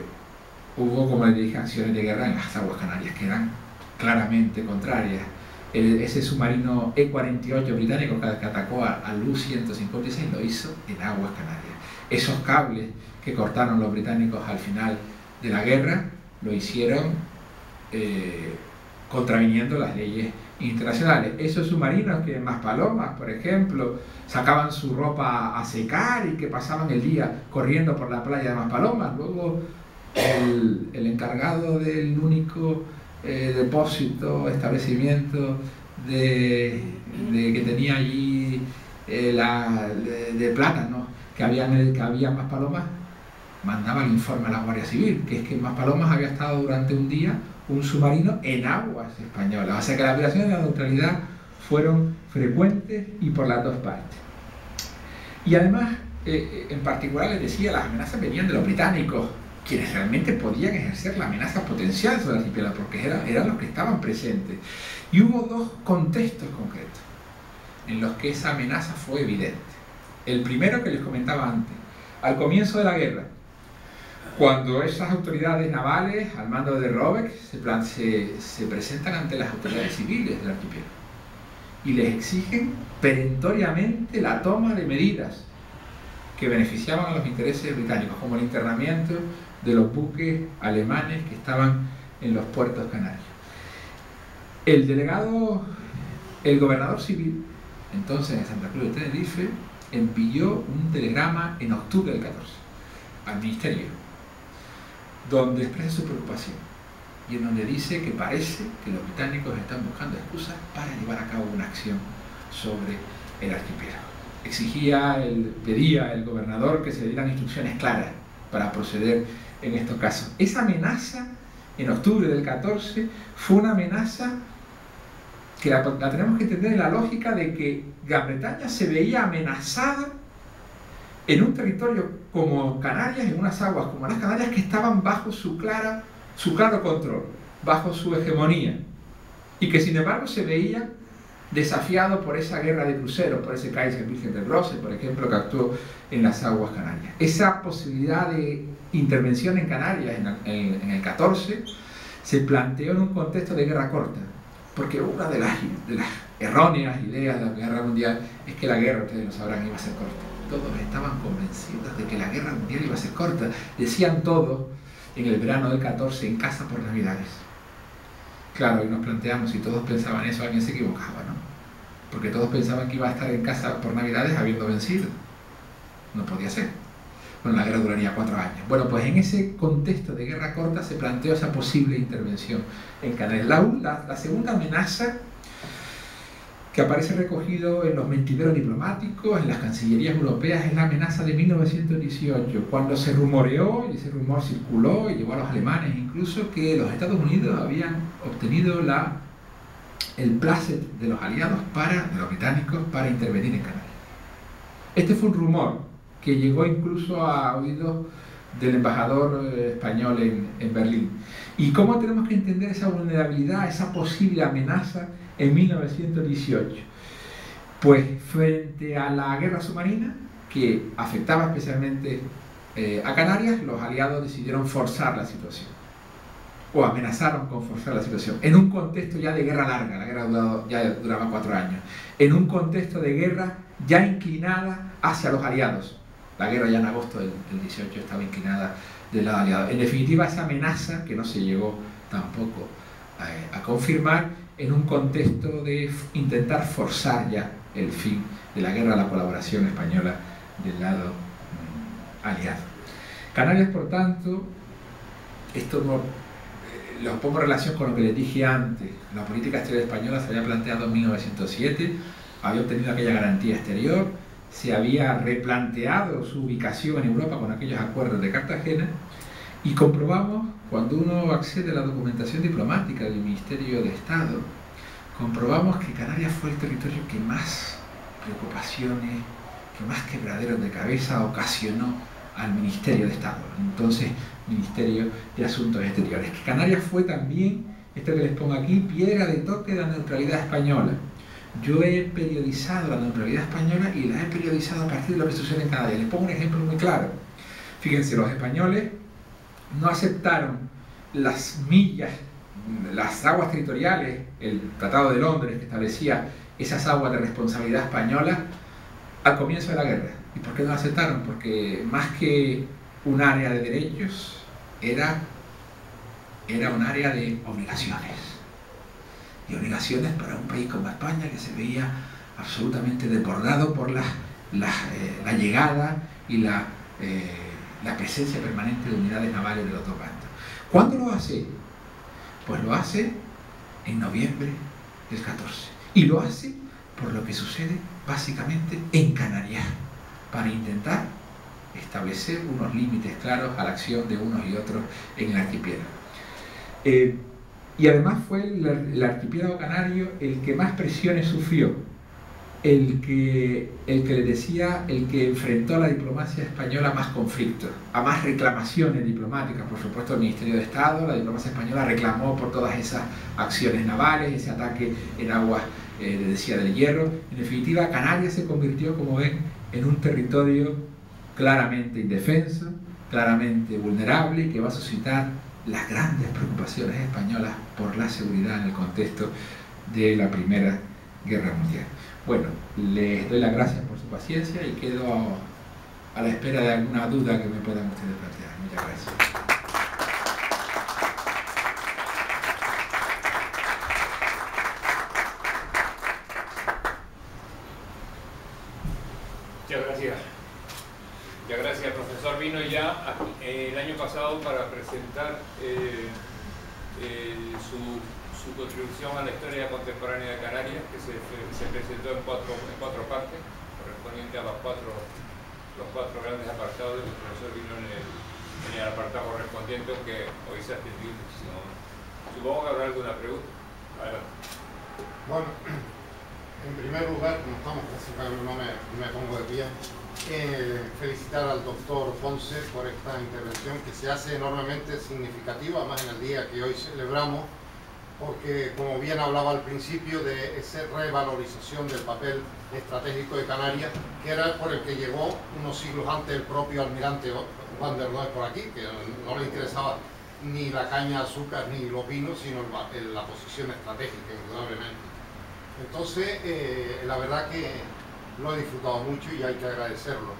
[SPEAKER 2] hubo, como les dije, acciones de guerra en las aguas canarias que eran claramente contrarias ese submarino E-48 británico que, atacó al U-156 lo hizo en aguas canarias. Esos cables que cortaron los británicos al final de la guerra lo hicieron eh, contraviniendo las leyes internacionales. Esos submarinos que en Maspalomas, por ejemplo, sacaban su ropa a secar y que pasaban el día corriendo por la playa de Maspalomas, luego el, encargado del único eh, depósito, establecimiento de, que tenía allí eh, la, de, plátano, que había, que había más palomas, mandaba el informe a la Guardia Civil, que es que Más Palomas había estado durante un día un submarino en aguas españolas. O sea que las violaciones de la neutralidad fueron frecuentes y por las dos partes. Y además, eh, en particular les decía, las amenazas venían de los británicos, quienes realmente podían ejercer la amenaza potencial sobre la archipiélago, porque eran, eran los que estaban presentes. Y hubo dos contextos concretos en los que esa amenaza fue evidente. El primero que les comentaba antes, al comienzo de la guerra, cuando esas autoridades navales, al mando de Robeck, se, se, presentan ante las autoridades civiles del archipiélago y les exigen perentoriamente la toma de medidas que beneficiaban a los intereses británicos, como el internamiento de los buques alemanes que estaban en los puertos canarios. El delegado, el gobernador civil, entonces en Santa Cruz de Tenerife, envió un telegrama en octubre del 14 al ministerio, donde expresa su preocupación y en donde dice que parece que los británicos están buscando excusas para llevar a cabo una acción sobre el archipiélago. Exigía, el, pedía el gobernador que se dieran instrucciones claras para proceder en estos casos. Esa amenaza en octubre del 14 fue una amenaza que la, tenemos que entender en la lógica de que Gran Bretaña se veía amenazada en un territorio como Canarias, en unas aguas como las Canarias, que estaban bajo su, clara, su claro control, bajo su hegemonía, y que sin embargo se veía desafiado por esa guerra de cruceros, por ese Kaiser Virgen de Brose, por ejemplo, que actuó en las aguas canarias. Esa posibilidad de intervención en Canarias en el 14 se planteó en un contexto de guerra corta, porque una de las, erróneas ideas de la Guerra Mundial es que la guerra, ustedes lo sabrán, iba a ser corta. Todos estaban convencidos de que la Guerra Mundial iba a ser corta. Decían todos en el verano del 14 en casa por Navidades. Claro, y nos planteamos, si todos pensaban eso, alguien se equivocaba, ¿no? Porque todos pensaban que iba a estar en casa por Navidades habiendo vencido. No podía ser. Bueno, la guerra duraría cuatro años. Bueno, pues en ese contexto de guerra corta se planteó esa posible intervención en Canarias. La, la, segunda amenaza que aparece recogido en los mentideros diplomáticos, en las cancillerías europeas, es la amenaza de 1918, cuando se rumoreó, y ese rumor circuló y llegó a los alemanes incluso, que los Estados Unidos habían obtenido la, el placer de los aliados para, de los británicos, para intervenir en Canarias. Este fue un rumor, que llegó incluso a oídos del embajador eh, español en, Berlín. ¿Y cómo tenemos que entender esa vulnerabilidad, esa posible amenaza en 1918? Pues frente a la guerra submarina, que afectaba especialmente eh, a Canarias, los aliados decidieron forzar la situación, o amenazaron con forzar la situación, en un contexto ya de guerra larga, la guerra ya duraba cuatro años, en un contexto de guerra ya inclinada hacia los aliados, la guerra ya en agosto del, 18 estaba inclinada del lado aliado. En definitiva, esa amenaza que no se llegó tampoco a, confirmar en un contexto de intentar forzar ya el fin de la guerra a la colaboración española del lado mm, aliado. Canarias, por tanto, esto no, eh, lo pongo en relación con lo que les dije antes, la política exterior española se había planteado en 1907, había obtenido aquella garantía exterior, se había replanteado su ubicación en Europa con aquellos acuerdos de Cartagena y comprobamos, cuando uno accede a la documentación diplomática del Ministerio de Estado, comprobamos que Canarias fue el territorio que más preocupaciones, que más quebraderos de cabeza ocasionó al Ministerio de Estado, entonces Ministerio de Asuntos Exteriores. Que Canarias fue también, esto que les pongo aquí, piedra de toque de la neutralidad española yo he periodizado la neutralidad española y la he periodizado a partir de lo que sucede en Canarias. Les pongo un ejemplo muy claro. Fíjense, los españoles no aceptaron las millas, las aguas territoriales, el Tratado de Londres que establecía esas aguas de responsabilidad española al comienzo de la guerra. ¿Y por qué no aceptaron? Porque más que un área de derechos, era, era un área de obligaciones y obligaciones para un país como España que se veía absolutamente desbordado por la, la, eh, llegada y la, eh, la, presencia permanente de unidades navales de los dos bandos. ¿Cuándo lo hace? Pues lo hace en noviembre del 14. Y lo hace por lo que sucede básicamente en Canarias, para intentar establecer unos límites claros a la acción de unos y otros en el archipiélago. Eh, y además fue el, archipiélago canario el que más presiones sufrió, el que, el que le decía, el que enfrentó a la diplomacia española más conflictos, a más reclamaciones diplomáticas. Por supuesto, el Ministerio de Estado, la diplomacia española reclamó por todas esas acciones navales, ese ataque en aguas, eh, decía, del hierro. En definitiva, Canarias se convirtió, como ven, en un territorio claramente indefenso, claramente vulnerable, que va a suscitar las grandes preocupaciones españolas por la seguridad en el contexto de la Primera Guerra Mundial. Bueno, les doy las gracias por su paciencia y quedo a la espera de alguna duda que me puedan ustedes plantear. Muchas gracias.
[SPEAKER 1] Muchas gracias. Muchas gracias, profesor. Vino ya a el año pasado para presentar su, contribución a la historia contemporánea de Canarias, que se, presentó en cuatro, en cuatro partes, correspondiente a los cuatro, los cuatro grandes apartados. El profesor vino en el, apartado correspondiente, que hoy se ha muchísimo Supongo que habrá alguna pregunta. Adelante.
[SPEAKER 3] Bueno, en primer lugar, como estamos presentando, no me, me pongo de pie, felicitar al doctor Ponce por esta intervención que se hace enormemente significativa, más en el día que hoy celebramos, porque como bien hablaba al principio de esa revalorización del papel estratégico de Canarias, que era por el que llegó unos siglos antes el propio almirante Juan de Roy por aquí, que no le interesaba ni la caña de azúcar ni los vinos, sino la posición estratégica, indudablemente. Entonces, eh, la verdad que lo he disfrutado mucho y hay que agradecerlo.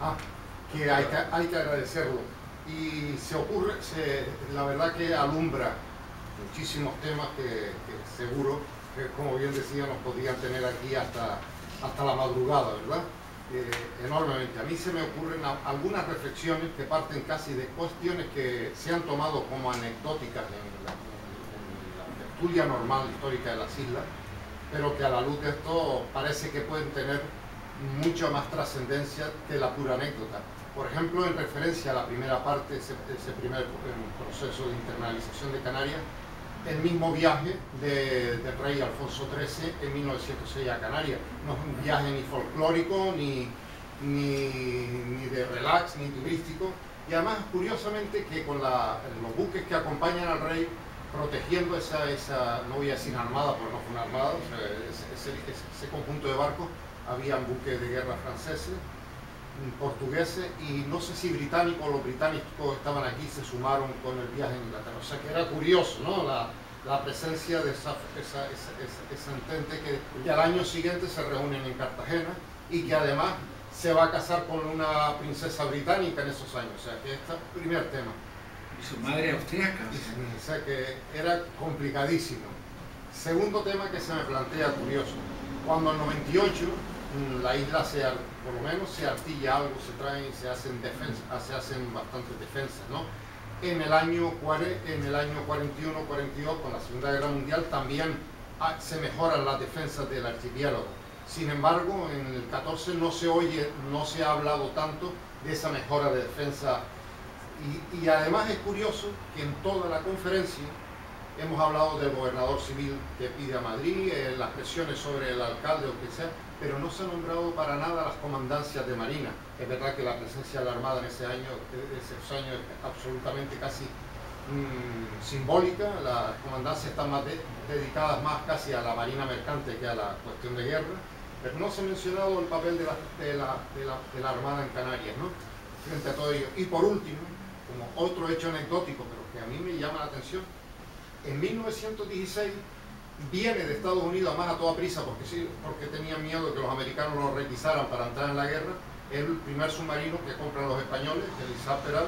[SPEAKER 3] Ah, que hay que, hay que agradecerlo. Y se ocurre, la verdad que alumbra muchísimos temas que, seguro, que como bien decía, nos podrían tener aquí hasta, hasta la madrugada, ¿verdad? Eh, enormemente. A mí se me ocurren algunas reflexiones que parten casi de cuestiones que se han tomado como anecdóticas en la, tertulia normal histórica de las islas, pero que a la luz de esto parece que pueden tener mucha más trascendencia que la pura anécdota. Por ejemplo, en referencia a la primera parte, ese, primer proceso de internalización de Canarias, el mismo viaje del rey Alfonso XIII en 1906 a Canarias. No es un viaje ni folclórico, ni, ni, de relax, ni turístico. Y además, curiosamente, que con los buques que acompañan al rey protegiendo esa, esa, no voy a decir armada, porque no fue una armada, ese, conjunto de barcos, habían buques de guerra franceses, portugueses y no sé si británicos o los británicos estaban aquí se sumaron con el viaje en Inglaterra. O sea que era curioso, ¿no? La, la presencia de esa, esa, esa, entente que al año siguiente se reúnen en Cartagena y que además se va a casar con una princesa británica en esos años. O sea que este es el primer tema
[SPEAKER 2] su madre austriaca.
[SPEAKER 3] O que era complicadísimo. Segundo tema que se me plantea curioso. Cuando en 98 mm, la isla se, por lo menos se artilla algo, se traen, se hacen defensa, se hacen bastantes defensas, ¿no? En el año, en el año 41-42, con la Segunda Guerra Mundial, también ah, se mejoran las defensas del archipiélago. Sin embargo, en el 14 no se oye, no se ha hablado tanto de esa mejora de defensa y, además es curioso que en toda la conferencia hemos hablado del gobernador civil que pide a Madrid, eh, las presiones sobre el alcalde o que sea, pero no se ha nombrado para nada las comandancias de Marina. Es verdad que la presencia de la Armada en ese año, esos años es absolutamente casi mm, simbólica, las comandancias están más dedicadas más casi a la Marina mercante que a la cuestión de guerra, pero no se ha mencionado el papel de la, de la, de la Armada en Canarias, ¿no? frente a todo ello. Y por último, como otro hecho anecdótico, pero que a mí me llama la atención, en 1916 viene de Estados Unidos, más a toda prisa, porque, sí, porque tenían miedo de que los americanos lo requisaran para entrar en la guerra, el primer submarino que compran los españoles, el Isaac Peral.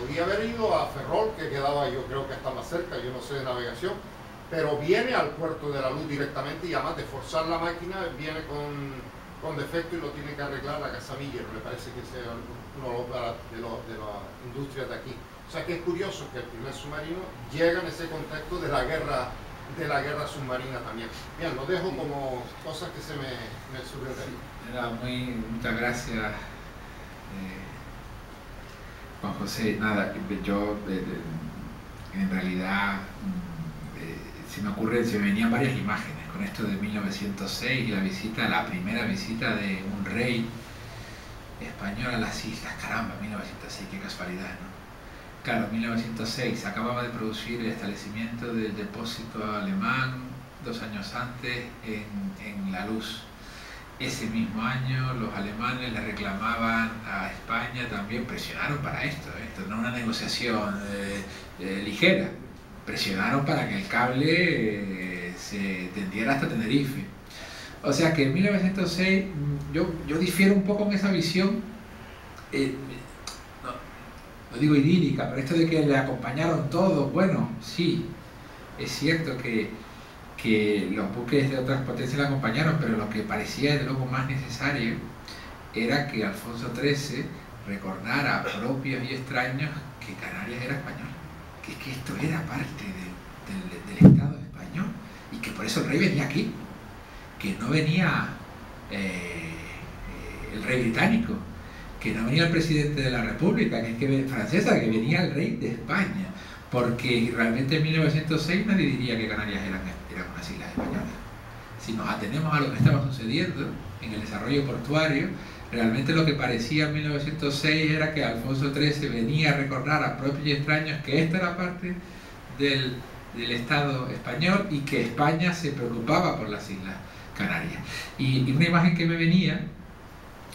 [SPEAKER 3] Podía haber ido a Ferrol, que quedaba yo creo que está más cerca, yo no sé de navegación, pero viene al puerto de la luz directamente y además de forzar la máquina, viene con, con defecto y lo tiene que arreglar la Casa Miller, me parece que sea de, de la industria de aquí. O sea que es curioso que el primer submarino llega en ese contexto de la guerra de la guerra submarina también. Bien, lo dejo como cosas que se me, me
[SPEAKER 2] Era muy, muchas gracias, eh, Juan José. Nada, yo en realidad mm, eh, se me ocurren, se me venían varias imágenes con esto de 1906 y la visita, la primera visita de un rey español a las islas, caramba, 1906, qué casualidad, ¿no? Claro, 1906, se acababa de producir el establecimiento del depósito alemán dos años antes en, La Luz. Ese mismo año los alemanes le reclamaban a España también, presionaron para esto, ¿eh? esto no una negociación eh, eh, ligera, presionaron para que el cable se tendiera hasta Tenerife o sea que en 1906 mm, yo, yo difiero un poco en esa visión, eh, no, digo idílica, pero esto de que le acompañaron todos, bueno, sí, es cierto que que los buques de otras potencias la acompañaron, pero lo que parecía de luego más necesario era que Alfonso XIII recordara a propios y extraños que Canarias era español, que, que esto era parte del Estado español y que por eso el rey venía aquí, que no venía eh, el rey británico, que no venía el presidente de la República, que es que francesa, que venía el rey de España, porque realmente en 1906 nadie diría que Canarias eran, eran unas islas españolas. Si nos atenemos a lo que estaba sucediendo en el desarrollo portuario, realmente lo que parecía en 1906 era que Alfonso XIII venía a recordar a propios y extraños que esta era parte del, del Estado español y que España se preocupaba por las islas Canarias. Y, una imagen que me venía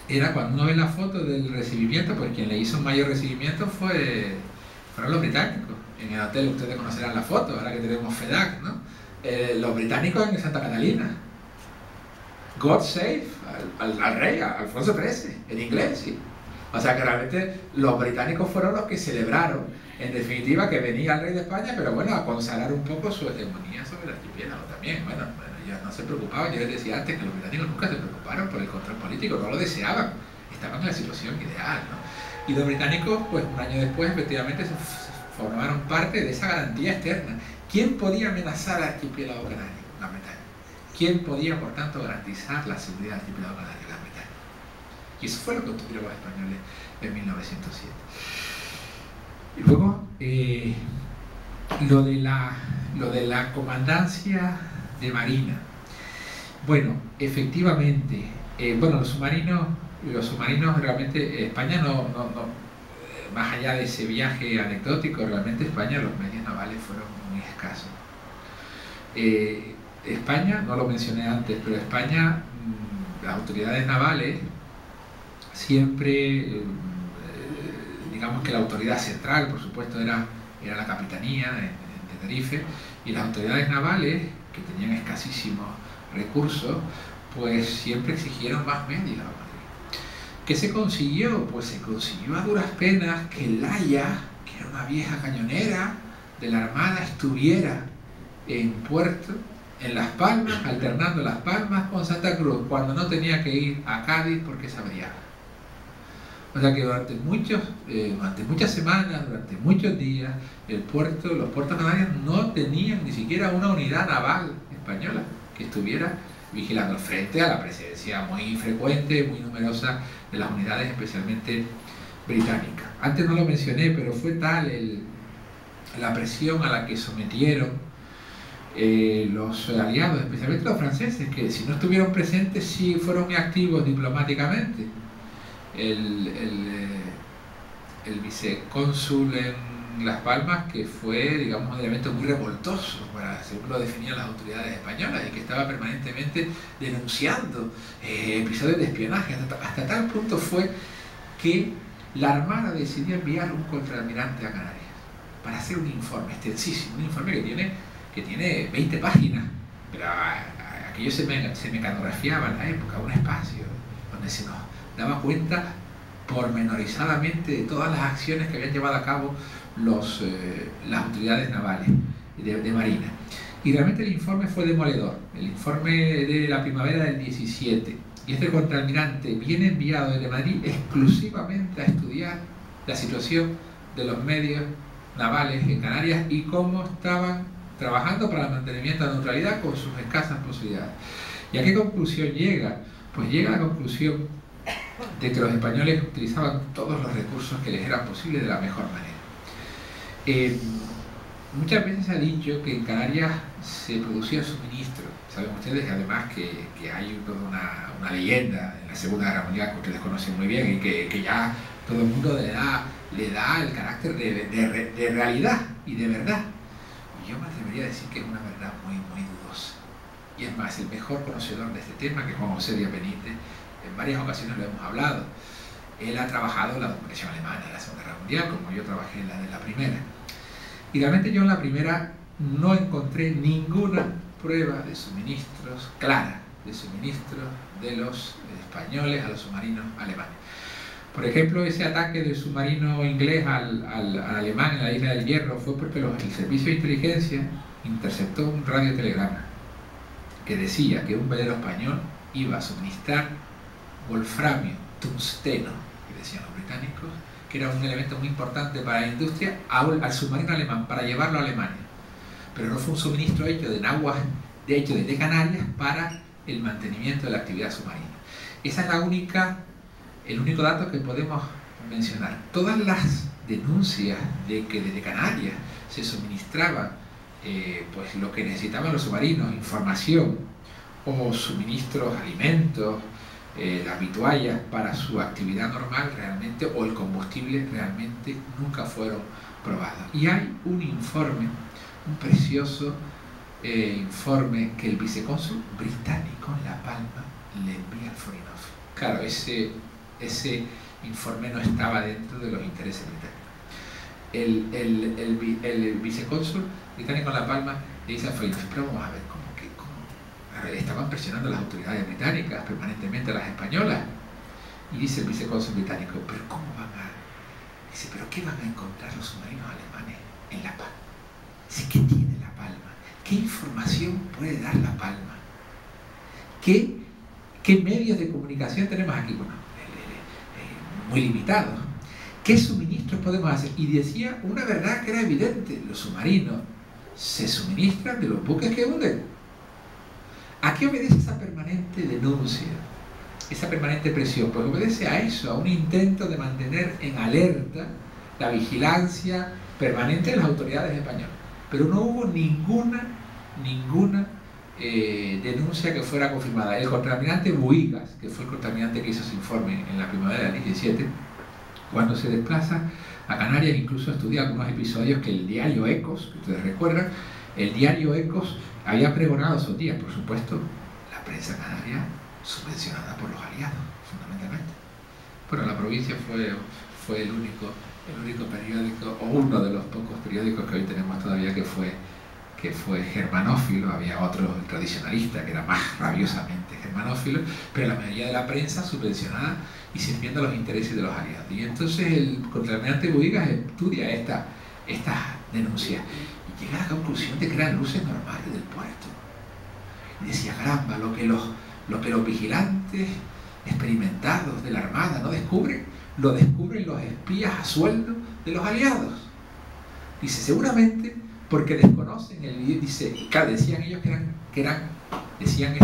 [SPEAKER 2] era cuando uno ve la foto del recibimiento, pues quien le hizo un mayor recibimiento fue, fueron los británicos. En el hotel ustedes conocerán la foto, ahora que tenemos FEDAC, ¿no? Eh, los británicos en Santa Catalina. God save al, rey, a Alfonso XIII, en inglés, sí. O sea que realmente los británicos fueron los que celebraron, en definitiva, que venía el rey de España, pero bueno, a consagrar un poco su hegemonía sobre el archipiélago también. Bueno, no se preocupaban, yo les decía antes que los británicos nunca se preocuparon por el control político, no lo deseaban, estaban en la situación ideal. ¿no? Y los británicos, pues un año después, efectivamente, se formaron parte de esa garantía externa. ¿Quién podía amenazar al archipiélago canario? La Bretaña. ¿Quién podía, por tanto, garantizar la seguridad del archipiélago canario? La Bretaña. Y eso fue lo que obtuvieron los españoles en 1907. Y luego, eh, lo, de la, lo de la comandancia de Marina. Bueno, efectivamente, eh, bueno, los submarinos, los submarinos realmente, España no, no, eh, más allá de ese viaje anecdótico, realmente España, los medios navales fueron muy escasos. Eh, España, no lo mencioné antes, pero España, mm, las autoridades navales siempre, digamos que la autoridad central, por supuesto, era, era la capitanía de Tenerife, y las autoridades navales que tenían escasísimos recursos, pues siempre exigieron más medios a Madrid. ¿Qué se consiguió? Pues se consiguió a duras penas que el Haya, que era una vieja cañonera de la Armada, estuviera en puerto, en Las Palmas, alternando Las Palmas con Santa Cruz, cuando no tenía que ir a Cádiz porque se abría. O sea que durante, muchos, eh, durante muchas semanas, durante muchos días, el puerto, los puertos canarios no tenían ni siquiera una unidad naval española que estuviera vigilando frente a la presencia muy frecuente, muy numerosa de las unidades especialmente británicas. Antes no lo mencioné, pero fue tal la presión a la que sometieron eh, los aliados, especialmente los franceses, que si no estuvieron presentes sí fueron muy activos diplomáticamente el, el, eh, vicecónsul en Las Palmas, que fue, digamos, un elemento muy revoltoso, para, según lo definían las autoridades españolas, y que estaba permanentemente denunciando eh, episodios de espionaje. Hasta, tal punto fue que la Armada decidió enviar un contraalmirante a Canarias para hacer un informe extensísimo, un informe que tiene, que tiene 20 páginas, pero aquello se, me, se mecanografiaba en la época, un espacio donde se nos daba cuenta pormenorizadamente de todas las acciones que habían llevado a cabo los, eh, las autoridades navales de, Marina. Y realmente el informe fue demoledor, el informe de la primavera del 17. Y este contraalmirante viene enviado desde Madrid exclusivamente a estudiar la situación de los medios navales en Canarias y cómo estaban trabajando para el mantenimiento de la neutralidad con sus escasas posibilidades. ¿Y a qué conclusión llega? Pues llega a la conclusión de que los españoles utilizaban todos los recursos que les eran posibles de la mejor manera. Eh, muchas veces se ha dicho que en Canarias se producía suministro. Saben ustedes que además que, hay una, una, leyenda en la Segunda Guerra Mundial que ustedes conocen muy bien y que, ya todo el mundo le da, le da el carácter de, de, realidad y de verdad. Y yo me atrevería a decir que es una verdad muy, muy dudosa. Y es más, el mejor conocedor de este tema, que es Juan José Díaz Benítez, en varias ocasiones lo hemos hablado. Él ha trabajado la documentación alemana de la Segunda Guerra Mundial, como yo trabajé en la de la primera. Y realmente yo en la primera no encontré ninguna prueba de suministros clara, de suministros de los españoles a los submarinos alemanes. Por ejemplo, ese ataque del submarino inglés al, al, alemán en la isla del Hierro fue porque el servicio de inteligencia interceptó un radiotelegrama que decía que un velero español iba a suministrar wolframio, tungsteno, que decían los británicos, que era un elemento muy importante para la industria, al submarino alemán, para llevarlo a Alemania. Pero no fue un suministro hecho de aguas, de hecho desde Canarias para el mantenimiento de la actividad submarina. Esa es la única, el único dato que podemos mencionar. Todas las denuncias de que desde Canarias se suministraba eh, pues lo que necesitaban los submarinos, información o suministros, alimentos, eh, las vituallas para su actividad normal realmente o el combustible realmente nunca fueron probados. Y hay un informe, un precioso eh, informe que el vicecónsul británico en La Palma le envía al Foreign Claro, ese, ese informe no estaba dentro de los intereses británicos. El, el, el, vicecónsul británico en La Palma le dice al Foreign pero vamos a ver cómo estaban presionando a las autoridades británicas, permanentemente a las españolas. Y dice el vicecónsul británico, pero ¿cómo van a...? Dice, pero ¿qué van a encontrar los submarinos alemanes en La Palma? Dice, ¿qué tiene La Palma? ¿Qué información puede dar La Palma? ¿Qué, qué medios de comunicación tenemos aquí? Bueno, eh, eh, muy limitados. ¿Qué suministros podemos hacer? Y decía una verdad que era evidente, los submarinos se suministran de los buques que hunden ¿A qué obedece esa permanente denuncia? Esa permanente presión. Pues obedece a eso, a un intento de mantener en alerta la vigilancia permanente de las autoridades españolas. Pero no hubo ninguna, ninguna eh, denuncia que fuera confirmada. El contaminante Buigas, que fue el contaminante que hizo ese informe en la primavera del 17, cuando se desplaza a Canarias, incluso estudia algunos episodios que el diario Ecos, que ustedes recuerdan, el diario Ecos había pregonado esos días, por supuesto, la prensa canaria subvencionada por los aliados, fundamentalmente. Bueno, la provincia fue, fue el, único, el único periódico, o uno de los pocos periódicos que hoy tenemos todavía que fue, que fue germanófilo, había otro tradicionalista que era más rabiosamente germanófilo, pero la mayoría de la prensa subvencionada y sirviendo a los intereses de los aliados. Y entonces el contralmirante Buigas estudia esta, estas denuncias llega a conclusión de que eran luces normales del puerto. Y decía, caramba, lo que los, lo que los vigilantes experimentados de la Armada no descubren, lo descubren los espías a sueldo de los aliados. Dice, seguramente porque desconocen el dice, y decían ellos que eran, que eran decían